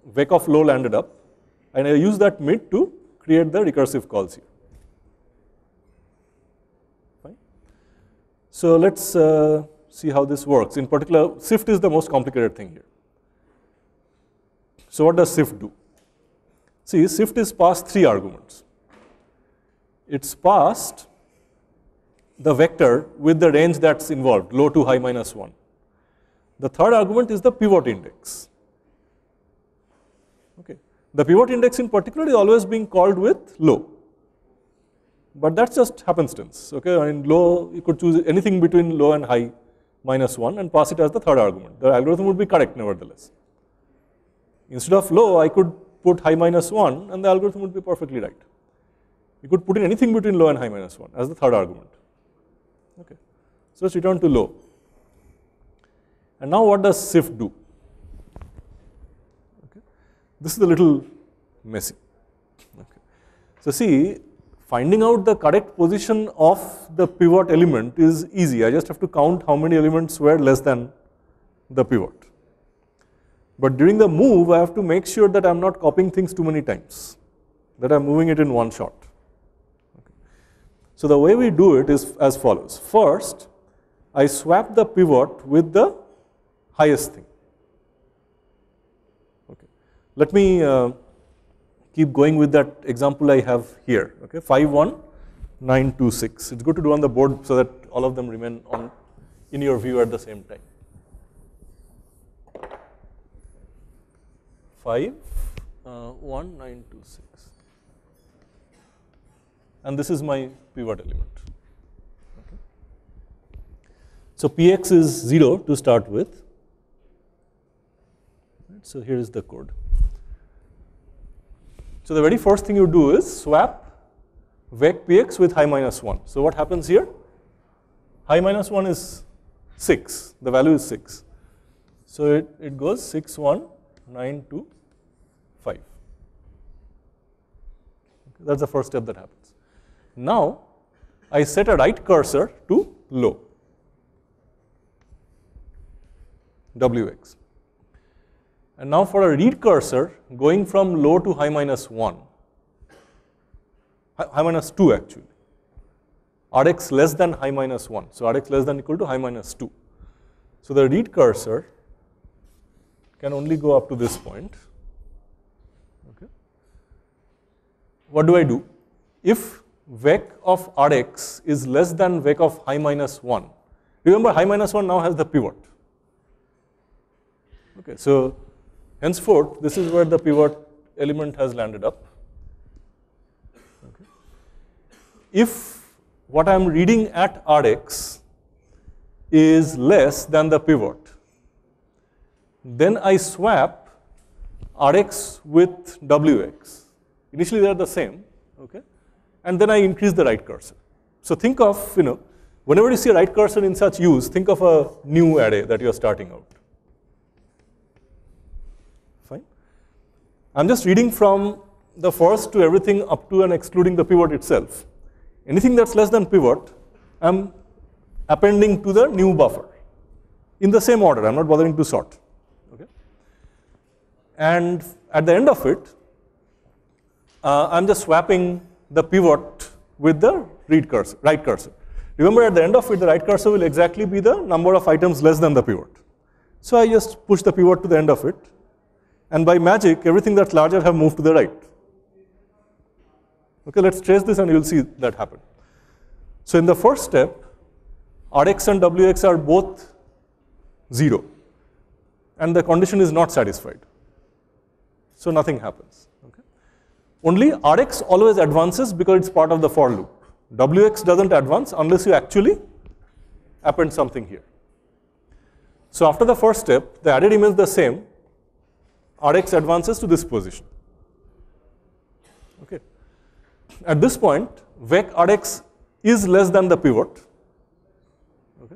vec of low landed up and I use that mid to create the recursive calls here. So let's uh, see how this works. In particular, shift is the most complicated thing here. So what does shift do? See, shift is passed three arguments. It's passed the vector with the range that's involved, low to high minus 1. The third argument is the pivot index. Okay. The pivot index in particular is always being called with low. But that's just happenstance. Okay, I mean low, you could choose anything between low and high minus 1 and pass it as the third argument. The algorithm would be correct nevertheless. Instead of low, I could put high minus 1 and the algorithm would be perfectly right. You could put in anything between low and high minus 1 as the third argument. Okay. So let's return to low. And now what does shift do? Okay. This is a little messy. Okay. So see, finding out the correct position of the pivot element is easy. I just have to count how many elements were less than the pivot. But during the move, I have to make sure that I am not copying things too many times, that I am moving it in one shot. Okay. So the way we do it is as follows. First, I swap the pivot with the highest thing. Okay. Let me uh, keep going with that example I have here. Okay, 51926. It's good to do on the board so that all of them remain on in your view at the same time. 5 uh, 1926 and this is my pivot element. So px is 0 to start with. So here is the code. So the very first thing you do is swap vec px with high minus 1. So what happens here? High minus 1 is 6, the value is 6. So it, it goes 6, 1, 9, 2, 5. Okay, that's the first step that happens. Now I set a write cursor to low, wx. And now for a read cursor, going from low to high minus 1, high minus 2 actually, Rx less than high minus 1. So Rx less than equal to high minus 2. So the read cursor can only go up to this point. Okay. What do I do? If vec of Rx is less than vec of high minus 1, remember high minus 1 now has the pivot. Okay, so Henceforth, this is where the pivot element has landed up. Okay. If what I am reading at Rx is less than the pivot, then I swap Rx with Wx. Initially they are the same, okay, and then I increase the write cursor. So think of, you know, whenever you see a write cursor in such use, think of a new array that you are starting out. I'm just reading from the first to everything up to and excluding the pivot itself. Anything that's less than pivot, I'm appending to the new buffer in the same order. I'm not bothering to sort. Okay? And at the end of it, uh, I'm just swapping the pivot with the read cursor, write cursor. Remember at the end of it, the write cursor will exactly be the number of items less than the pivot. So I just push the pivot to the end of it and by magic, everything that's larger have moved to the right. Okay, let's trace this and you'll see that happen. So in the first step, Rx and Wx are both 0 and the condition is not satisfied. So nothing happens. Okay. Only Rx always advances because it's part of the for loop. Wx doesn't advance unless you actually append something here. So after the first step, the added is the same, Rx advances to this position. Okay. At this point, vec rx is less than the pivot. Okay.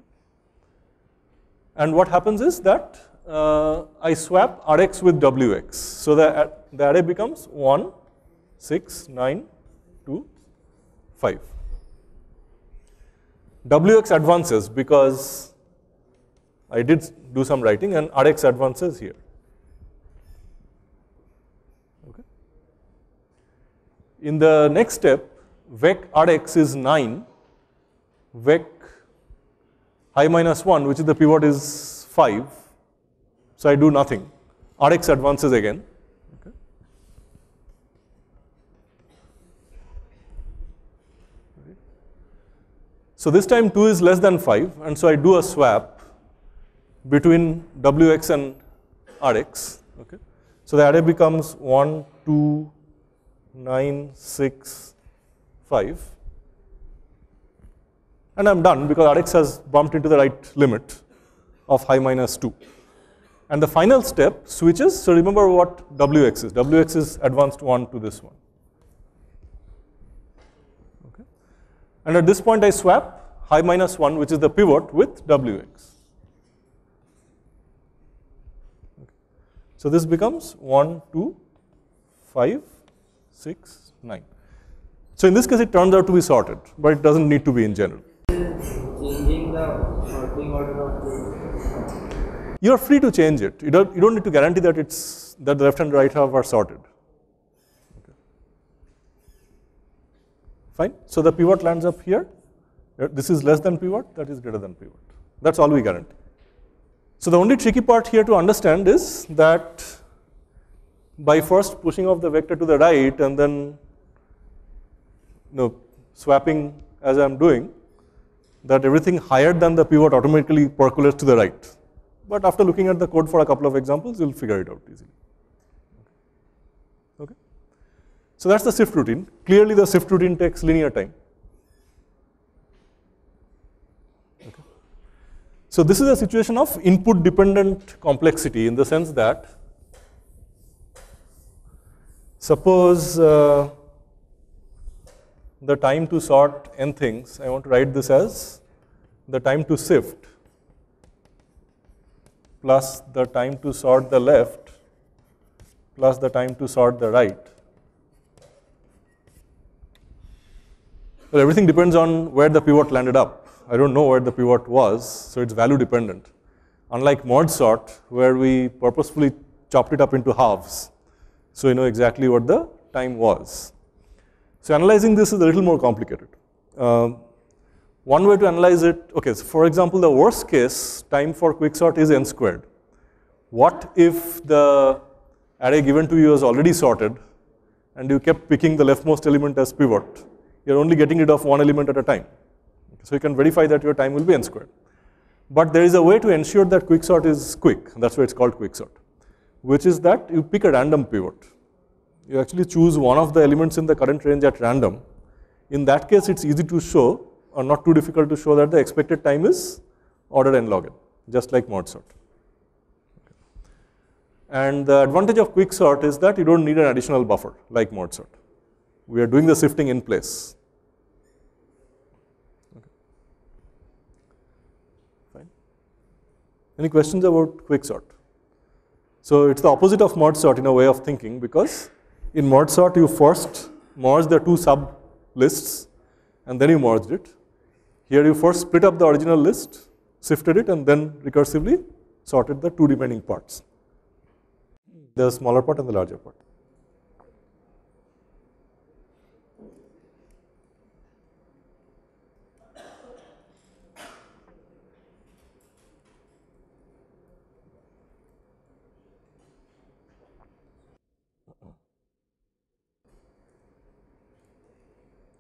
And what happens is that uh, I swap rx with wx. So the, the array becomes 1, 6, 9, 2, 5. wx advances because I did do some writing and rx advances here. In the next step, vec rx is 9, vec i minus 1, which is the pivot is 5. So I do nothing. Rx advances again. So this time 2 is less than 5, and so I do a swap between Wx and Rx. Okay. So the array becomes 1, 2, 9, 6, 5. And I'm done because Rx has bumped into the right limit of i minus 2. And the final step switches, so remember what Wx is. Wx is advanced 1 to this one. Okay. And at this point I swap i minus 1, which is the pivot, with Wx. So this becomes 1, 2, 5, 6, 9. So in this case it turns out to be sorted, but it doesn't need to be in general. Changing the sorting order of You're free to change it. You don't, you don't need to guarantee that it's that the left and right half are sorted. Okay. Fine. So the pivot lands up here. Uh, This is less than pivot, that is greater than pivot. That's all we guarantee. So the only tricky part here to understand is that by first pushing off the vector to the right and then you know, swapping as I'm doing, that everything higher than the pivot automatically percolates to the right. But after looking at the code for a couple of examples, you'll figure it out easily. Okay. So that's the shift routine. Clearly the shift routine takes linear time. Okay. So this is a situation of input dependent complexity in the sense that suppose uh, the time to sort n things, I want to write this as the time to shift plus the time to sort the left plus the time to sort the right. Well, everything depends on where the pivot landed up. I don't know where the pivot was, so it's value dependent. Unlike merge sort, where we purposefully chopped it up into halves, so you know exactly what the time was. So analyzing this is a little more complicated. Um, one way to analyze it, okay, so for example, the worst case time for quicksort is n squared. What if the array given to you is already sorted and you kept picking the leftmost element as pivot? You're only getting rid of one element at a time. So you can verify that your time will be n squared. But there is a way to ensure that quicksort is quick, that's why it's called quicksort, which is that you pick a random pivot. You actually choose one of the elements in the current range at random. In that case, it's easy to show or not too difficult to show that the expected time is order n log n, just like merge sort. And the advantage of quick sort is that you don't need an additional buffer like merge sort. We are doing the shifting in place. Okay. Fine. Any questions about quicksort? So it's the opposite of merge sort in a way of thinking because in merge sort you first merge the two sub lists and then you merged it. Here you first split up the original list, shifted it and then recursively sorted the two remaining parts. The smaller part and the larger part.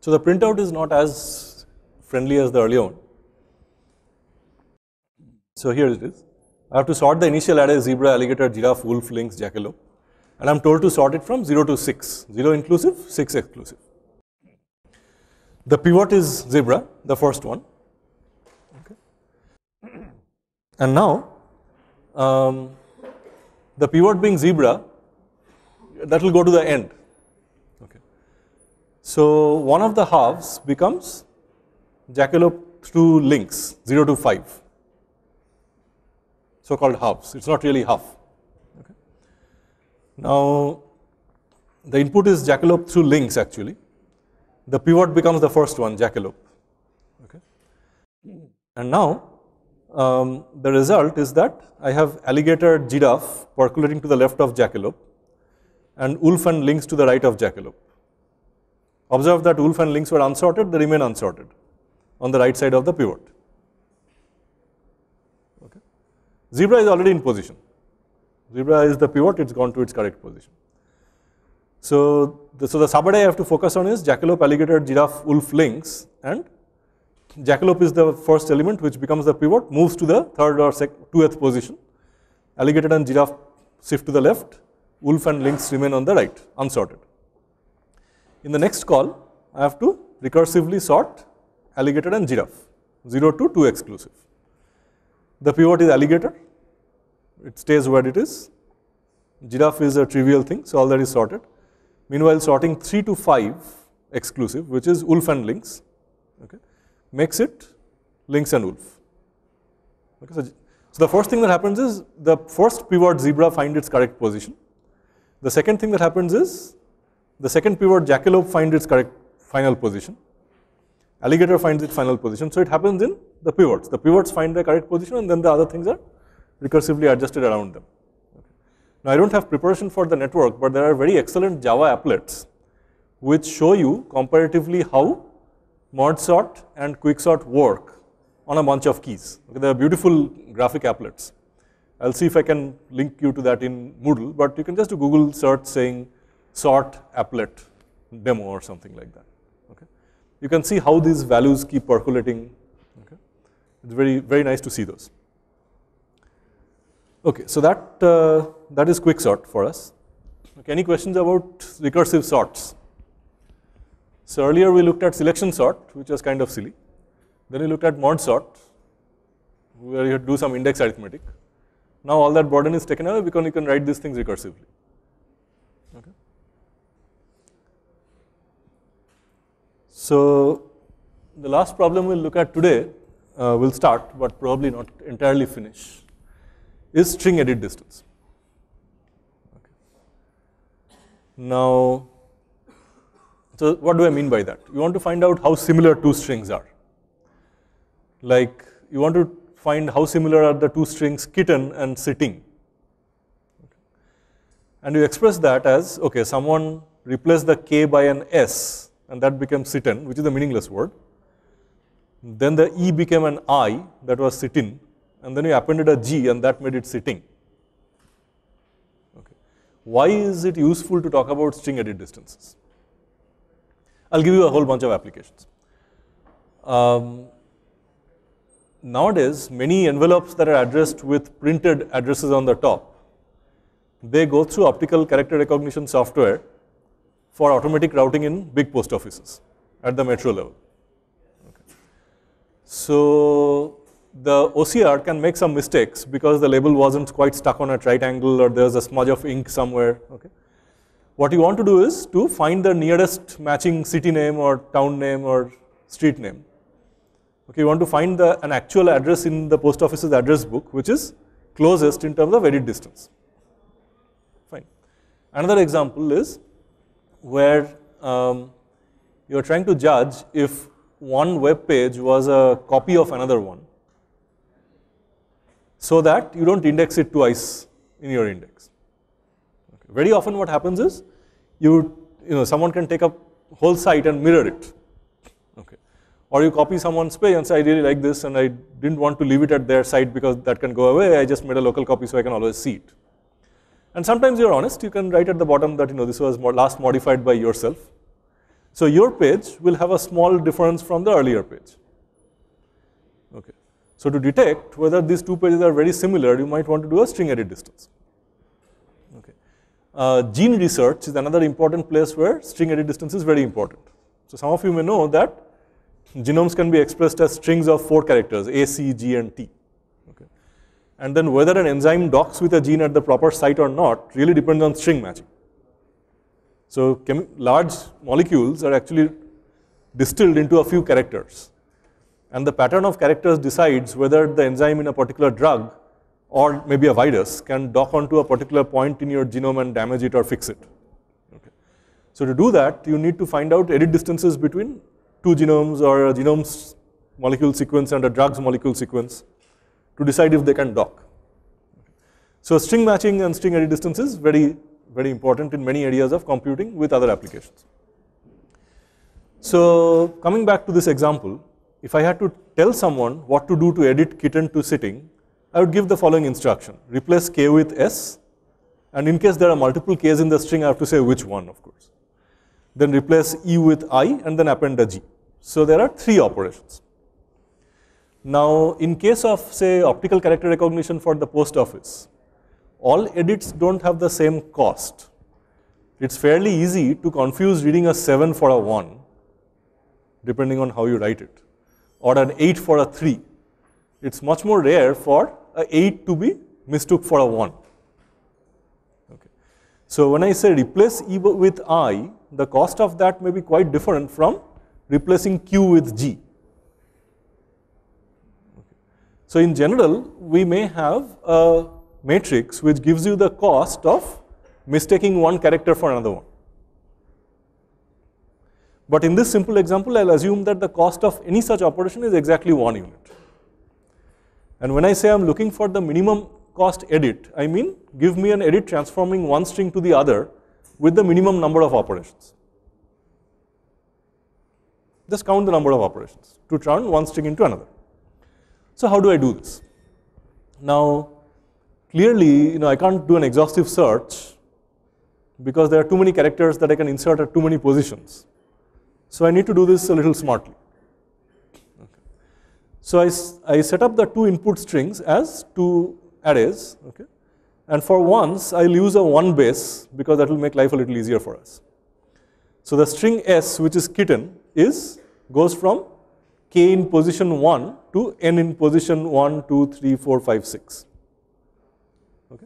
So the printout is not as friendly as the earlier one. So here it is. I have to sort the initial array zebra, alligator, giraffe, wolf, lynx, jackalope. And I'm told to sort it from 0 to 6. 0 inclusive, 6 exclusive. The pivot is zebra, the first one. Okay. And now, um, the pivot being zebra, that will go to the end. So one of the halves becomes jackalope through lynx 0 to 5, so called halves. It's not really half. Okay. Now the input is jackalope through lynx actually. The pivot becomes the first one, jackalope. Okay. And now um, the result is that I have alligator giraffe percolating to the left of jackalope and wolf and lynx to the right of jackalope. Observe that wolf and lynx were unsorted, they remain unsorted on the right side of the pivot. Okay. Zebra is already in position. Zebra is the pivot, it's gone to its correct position. So the, so the subarray I have to focus on is jackalope, alligator, giraffe, wolf, lynx and jackalope is the first element which becomes the pivot, moves to the third or sec, 2th position. Alligator and giraffe shift to the left, wolf and lynx remain on the right, unsorted. In the next call, I have to recursively sort alligator and giraffe, 0 to 2 exclusive. The pivot is alligator, it stays where it is. Giraffe is a trivial thing, so all that is sorted. Meanwhile, sorting 3 to 5 exclusive, which is wolf and lynx, okay, makes it lynx and wolf. Okay, so, so the first thing that happens is the first pivot zebra find its correct position. The second thing that happens is the second pivot jackalope finds its correct final position. Alligator finds its final position. So it happens in the pivots. The pivots find the correct position and then the other things are recursively adjusted around them. Okay. Now I don't have preparation for the network, but there are very excellent Java applets which show you comparatively how merge sort and quicksort work on a bunch of keys. Okay, they are beautiful graphic applets. I'll see if I can link you to that in Moodle, but you can just do Google search saying sort applet demo or something like that. Okay. You can see how these values keep percolating. Okay. It's very, very nice to see those. Okay, so that, uh, that is quicksort for us. Okay, any questions about recursive sorts? So earlier we looked at selection sort, which was kind of silly. Then we looked at merge sort, where you do some index arithmetic. Now all that burden is taken away because you can write these things recursively. So the last problem we'll look at today, uh, will start, but probably not entirely finish, is string edit distance. Okay. Now, so what do I mean by that? You want to find out how similar two strings are. Like you want to find how similar are the two strings kitten and sitting. And you express that as, okay, someone replace the k by an s and that became sitten, which is a meaningless word. Then the e became an i, that was sitin, and then you appended a g and that made it sitting. Okay. Why is it useful to talk about string edit distances? I'll give you a whole bunch of applications. Um, nowadays, many envelopes that are addressed with printed addresses on the top, they go through optical character recognition software for automatic routing in big post offices at the metro level. Okay. So the OCR can make some mistakes because the label wasn't quite stuck on a right angle or there's a smudge of ink somewhere. Okay. What you want to do is to find the nearest matching city name or town name or street name. Okay, you want to find the, an actual address in the post office's address book which is closest in terms of edit distance. Fine. Another example is where um, you are trying to judge if one web page was a copy of another one so that you don't index it twice in your index. Very often what happens is you, you know, someone can take a whole site and mirror it. Okay. Or you copy someone's page and say, I really like this and I didn't want to leave it at their site because that can go away. I just made a local copy so I can always see it. And sometimes you're honest, you can write at the bottom that you know this was last modified by yourself. So your page will have a small difference from the earlier page. Okay. So to detect whether these two pages are very similar, you might want to do a string edit distance. Uh, gene research is another important place where string edit distance is very important. So some of you may know that genomes can be expressed as strings of four characters, A, C, G, and T. And then whether an enzyme docks with a gene at the proper site or not really depends on string matching. So large molecules are actually distilled into a few characters. And the pattern of characters decides whether the enzyme in a particular drug or maybe a virus can dock onto a particular point in your genome and damage it or fix it. Okay. So to do that, you need to find out edit distances between two genomes or a genome's molecule sequence and a drug's molecule sequence to decide if they can dock. So string matching and string edit distance is very, very important in many areas of computing with other applications. So coming back to this example, if I had to tell someone what to do to edit kitten to sitting, I would give the following instruction. Replace k with s, and in case there are multiple k's in the string, I have to say which one, of course. Then replace e with i, and then append a g. So there are three operations. Now, in case of, say, optical character recognition for the post office, all edits don't have the same cost. It's fairly easy to confuse reading a 7 for a 1, depending on how you write it, or an 8 for a 3. It's much more rare for a 8 to be mistook for a 1. Okay. So when I say replace E with I, the cost of that may be quite different from replacing Q with G. So in general, we may have a matrix which gives you the cost of mistaking one character for another one. But in this simple example, I'll assume that the cost of any such operation is exactly one unit. And when I say I'm looking for the minimum cost edit, I mean give me an edit transforming one string to the other with the minimum number of operations. Just count the number of operations to turn one string into another. So how do I do this? Now, clearly, you know, I can't do an exhaustive search because there are too many characters that I can insert at too many positions. So I need to do this a little smartly. Okay. So I, I set up the two input strings as two arrays, okay? and for once I'll use a one base because that will make life a little easier for us. So the string s, which is kitten, is goes from k in position 1 to n in position 1, 2, 3, 4, 5, 6. Okay?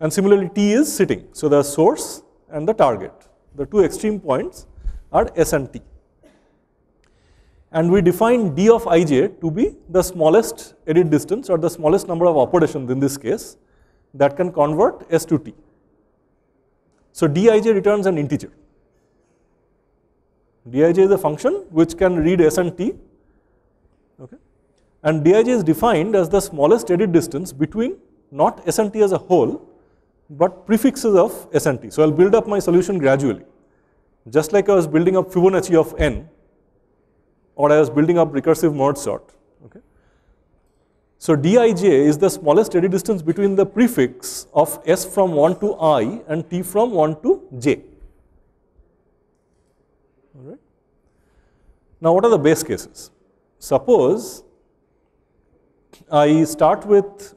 And similarly, t is sitting. So the source and the target, the two extreme points are s and t. And we define d of ij to be the smallest edit distance or the smallest number of operations in this case that can convert s to t. So dij returns an integer. dij is a function which can read s and t. And dij is defined as the smallest edit distance between not s and t as a whole, but prefixes of s and t. So I'll build up my solution gradually. Just like I was building up Fibonacci of n, or I was building up recursive merge sort. Okay? So dij is the smallest edit distance between the prefix of s from 1 to i and t from 1 to j. All right. Now what are the base cases? Suppose I start with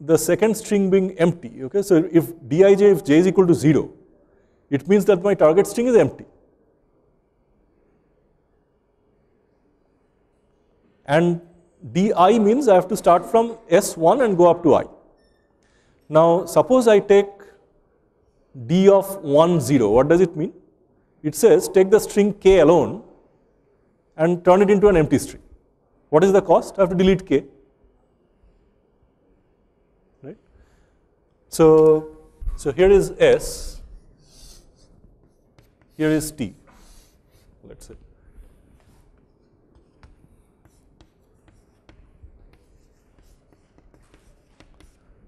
the second string being empty. Okay, so if dij if j is equal to 0, it means that my target string is empty. And di means I have to start from s1 and go up to i. Now suppose I take d of 1 0, what does it mean? It says take the string k alone and turn it into an empty string. What is the cost? I have to delete k. Right? So, so here is s, here is t, let's say.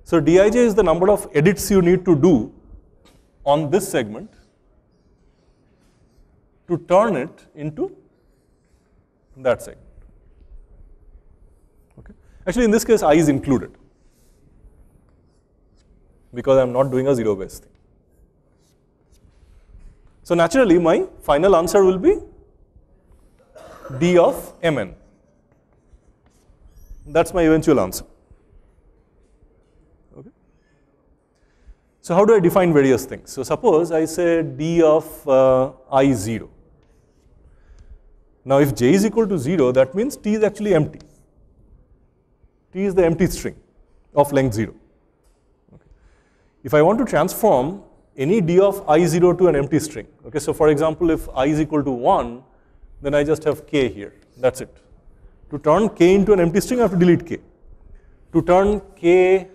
So dij is the number of edits you need to do on this segment to turn it into that segment. Actually, in this case, i is included because I'm not doing a zero base thing. So naturally, my final answer will be d of mn. That's my eventual answer. Okay. So how do I define various things? So suppose I say d of uh, i 0. Now if j is equal to 0, that means t is actually empty. T is the empty string of length 0. Okay. If I want to transform any d of i0 to an empty string. Okay, so for example, if i is equal to 1, then I just have k here. That's it. To turn k into an empty string, I have to delete k. To turn ki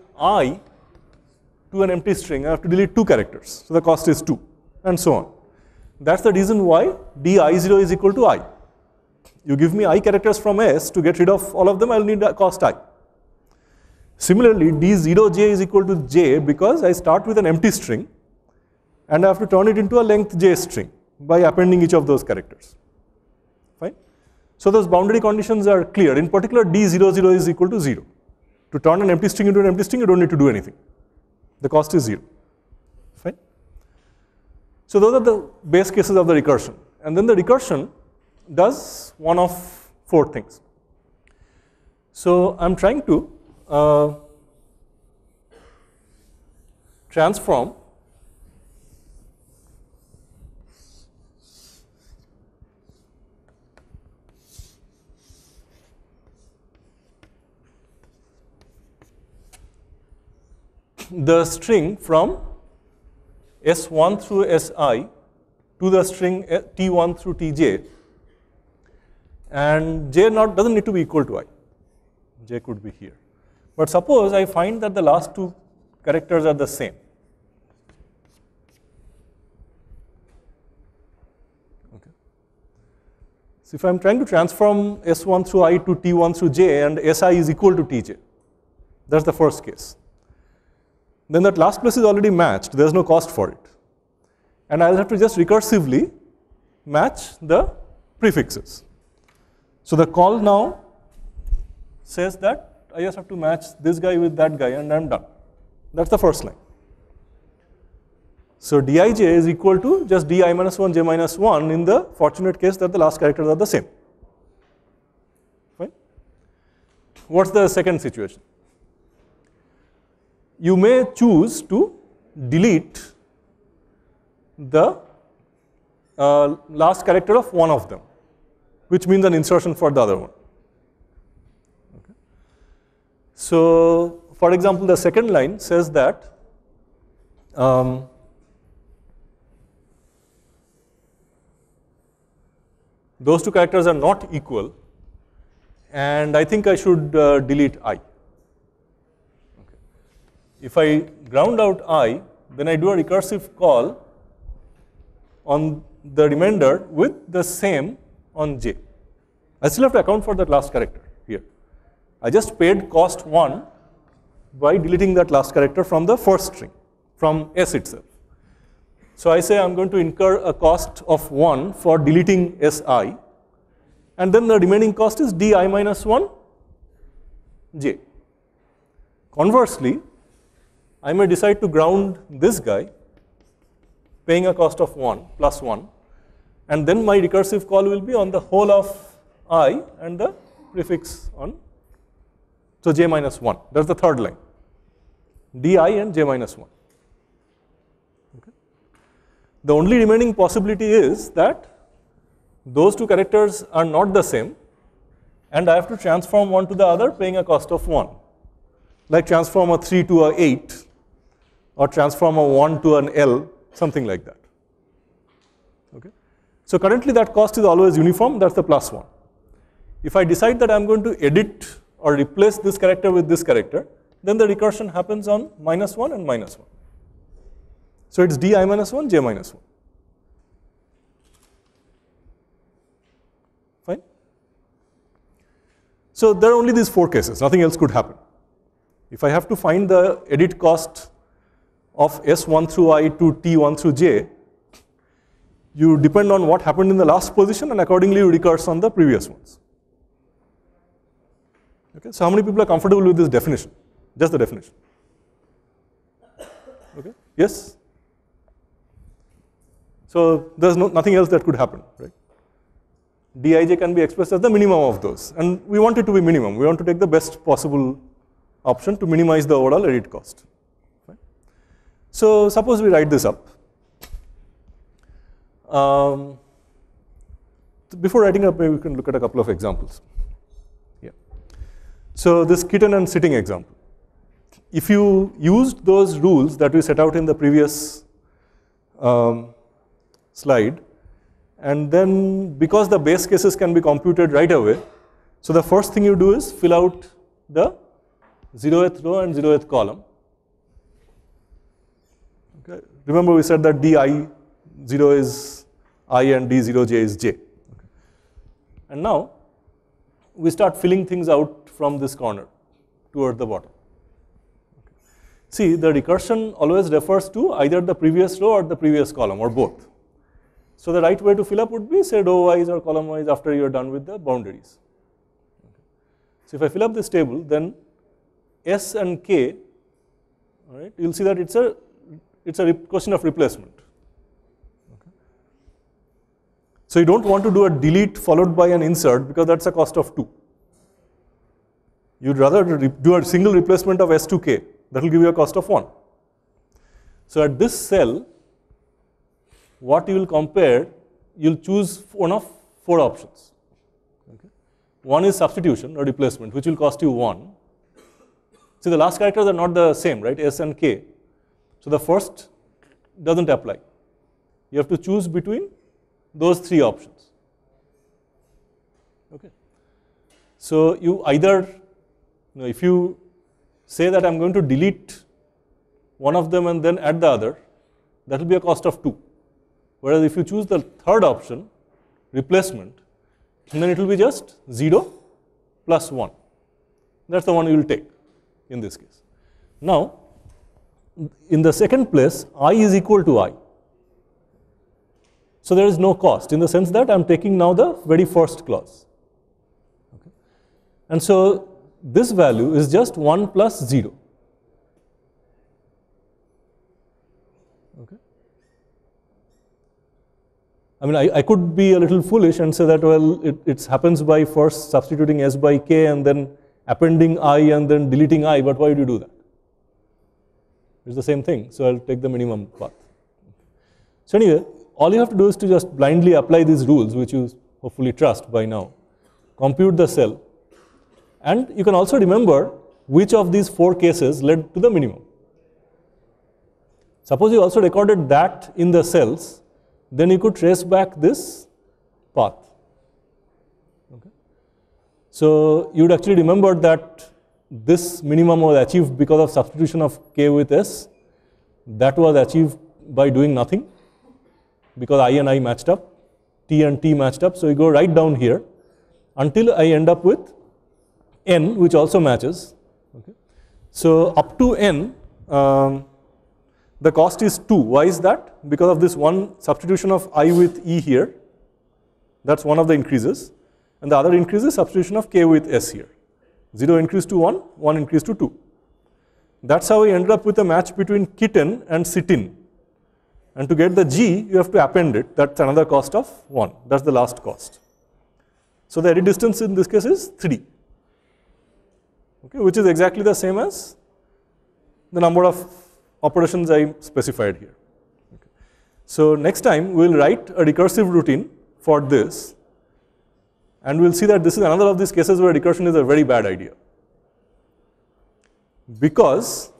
to an empty string, I have to delete two characters. So the cost is 2, and so on. That's the reason why d i0 is equal to i. You give me i characters from s, to get rid of all of them, I'll need a cost i. Similarly, d0j is equal to j because I start with an empty string, and I have to turn it into a length j string by appending each of those characters. Fine? So those boundary conditions are clear. In particular, d00 is equal to 0. To turn an empty string into an empty string, you don't need to do anything. The cost is 0. Fine? So those are the base cases of the recursion. And then the recursion does one of four things. So I'm trying to uh, transform the string from S1 through Si to the string T1 through Tj and j not doesn't need to be equal to i. j could be here. But suppose I find that the last two characters are the same. Okay. So if I am trying to transform S1 through i to T1 through j and Si is equal to Tj, that's the first case then that last place is already matched. There's no cost for it. And I'll have to just recursively match the prefixes. So the call now says that I just have to match this guy with that guy and I'm done. That's the first line. So dij is equal to just di minus 1 j minus 1 in the fortunate case that the last characters are the same. Fine. What's the second situation? you may choose to delete the uh, last character of one of them, which means an insertion for the other one. Okay. So, for example, the second line says that um, those two characters are not equal and I think I should uh, delete i. If I ground out i, then I do a recursive call on the remainder with the same on j. I still have to account for that last character. I just paid cost 1 by deleting that last character from the first string, from s itself. So I say I'm going to incur a cost of 1 for deleting si, and then the remaining cost is di minus 1 j. Conversely, I may decide to ground this guy paying a cost of 1 plus 1 and then my recursive call will be on the whole of i and the prefix on so j minus 1 that's the third line di and j minus 1 okay. the only remaining possibility is that those two characters are not the same and I have to transform one to the other paying a cost of 1 like transform a 3 to a 8 or transform a 1 to an L, something like that. Okay? So currently that cost is always uniform, that's the plus 1. If I decide that I'm going to edit or replace this character with this character, then the recursion happens on minus 1 and minus 1. So it's di minus 1, j minus 1. Fine? So there are only these four cases, nothing else could happen. If I have to find the edit cost of S1 through I to T1 through J, you depend on what happened in the last position and accordingly you recurse on the previous ones. Okay, so how many people are comfortable with this definition? Just the definition. Okay, yes? So there's no, nothing else that could happen, right? Dij can be expressed as the minimum of those and we want it to be minimum. We want to take the best possible option to minimize the overall edit cost. So suppose we write this up. Um, before writing up, maybe we can look at a couple of examples. So this kitten and sitting example. If you used those rules that we set out in the previous um, slide. And then because the base cases can be computed right away, so the first thing you do is fill out the 0th row and 0th column. Okay. Remember we said that di 0 is i and d0j is j. Okay. And now we start filling things out from this corner toward the bottom. Okay. See, the recursion always refers to either the previous row or the previous column or both. So the right way to fill up would be say row wise or column wise after you are done with the boundaries. Okay. So if I fill up this table, then S and K, all right, you'll see that it's a it's a question of replacement. So you don't want to do a delete followed by an insert because that's a cost of 2. You'd rather do a single replacement of S2K. that will give you a cost of 1. So at this cell, what you will compare, you'll choose one of four options. Okay. One is substitution or replacement, which will cost you 1. See, the last characters are not the same, right? S and K. So the first doesn't apply. You have to choose between those three options. Okay. So you either, you know, if you say that I'm going to delete one of them and then add the other, that will be a cost of 2. Whereas if you choose the third option, replacement, then it will be just 0 plus 1. That's the one you will take in this case. Now, in the second place, i is equal to i. So there is no cost in the sense that I'm taking now the very first clause. Okay. And so this value is just 1 plus 0. Okay. I mean, I, I could be a little foolish and say that, well, it, it happens by first substituting s by k and then appending i and then deleting i, but why would you do that? It's the same thing, so I'll take the minimum path. So anyway, all you have to do is to just blindly apply these rules, which you hopefully trust by now. Compute the cell, and you can also remember which of these four cases led to the minimum. Suppose you also recorded that in the cells, then you could trace back this path. Okay. So you would actually remember that this minimum was achieved because of substitution of k with s. That was achieved by doing nothing because i and i matched up, t and t matched up. So you go right down here until I end up with n which also matches. Okay. So up to n, um, the cost is 2. Why is that? Because of this one substitution of i with e here. That's one of the increases. And the other increase is substitution of k with s here. 0 increase to 1, 1 increase to 2. That's how we ended up with a match between kitten and sitin. And to get the G, you have to append it. That's another cost of 1. That's the last cost. So the edit distance in this case is 3, okay, which is exactly the same as the number of operations I specified here. Okay. So next time we will write a recursive routine for this and we'll see that this is another of these cases where recursion is a very bad idea. Because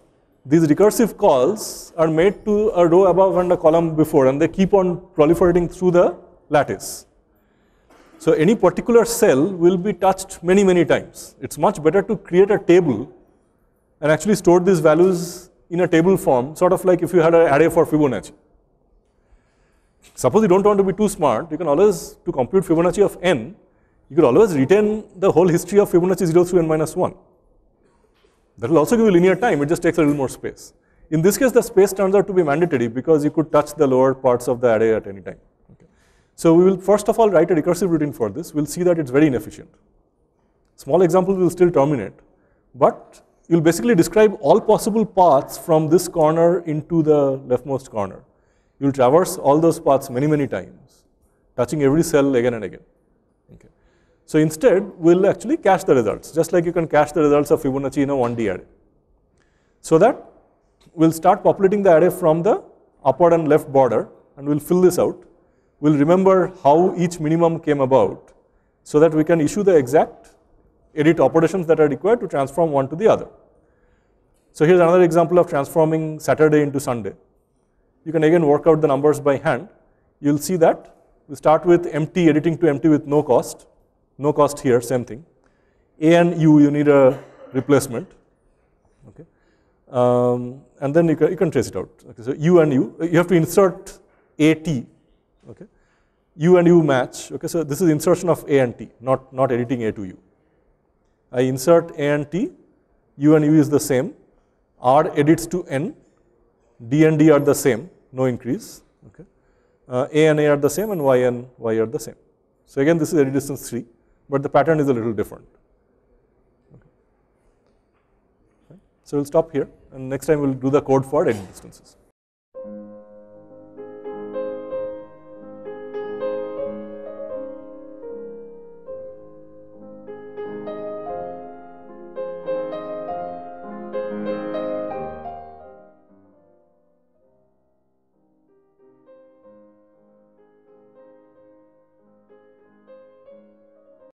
these recursive calls are made to a row above and a column before and they keep on proliferating through the lattice. So any particular cell will be touched many, many times. It's much better to create a table and actually store these values in a table form, sort of like if you had an array for Fibonacci. Suppose you don't want to be too smart, you can always, to compute Fibonacci of n, you could always retain the whole history of Fibonacci 0 through n minus 1. That will also give you linear time, it just takes a little more space. In this case, the space turns out to be mandatory because you could touch the lower parts of the array at any time. Okay. So we will first of all write a recursive routine for this. We'll see that it's very inefficient. Small examples will still terminate, but you'll basically describe all possible paths from this corner into the leftmost corner. You'll traverse all those paths many, many times, touching every cell again and again. So instead, we'll actually cache the results, just like you can cache the results of Fibonacci in a 1D array. So that we'll start populating the array from the upward and left border, and we'll fill this out. We'll remember how each minimum came about, so that we can issue the exact edit operations that are required to transform one to the other. So here's another example of transforming Saturday into Sunday. you can again work out the numbers by hand. You'll see that we start with empty, editing to empty with no cost. No cost here, same thing. A and U, you need a replacement. Okay. Um, and then you can, you can trace it out. Okay, so U and U, you have to insert AT. Okay. U and U match. Okay, so this is insertion of A and T, not, not editing A to U. I insert A and T, U and U is the same. R edits to N, D and D are the same, no increase. Okay. Uh, A and A are the same and Y and Y are the same. So again, this is edit distance 3, but the pattern is a little different. Okay. So we'll stop here and next time we'll do the code for edit distances.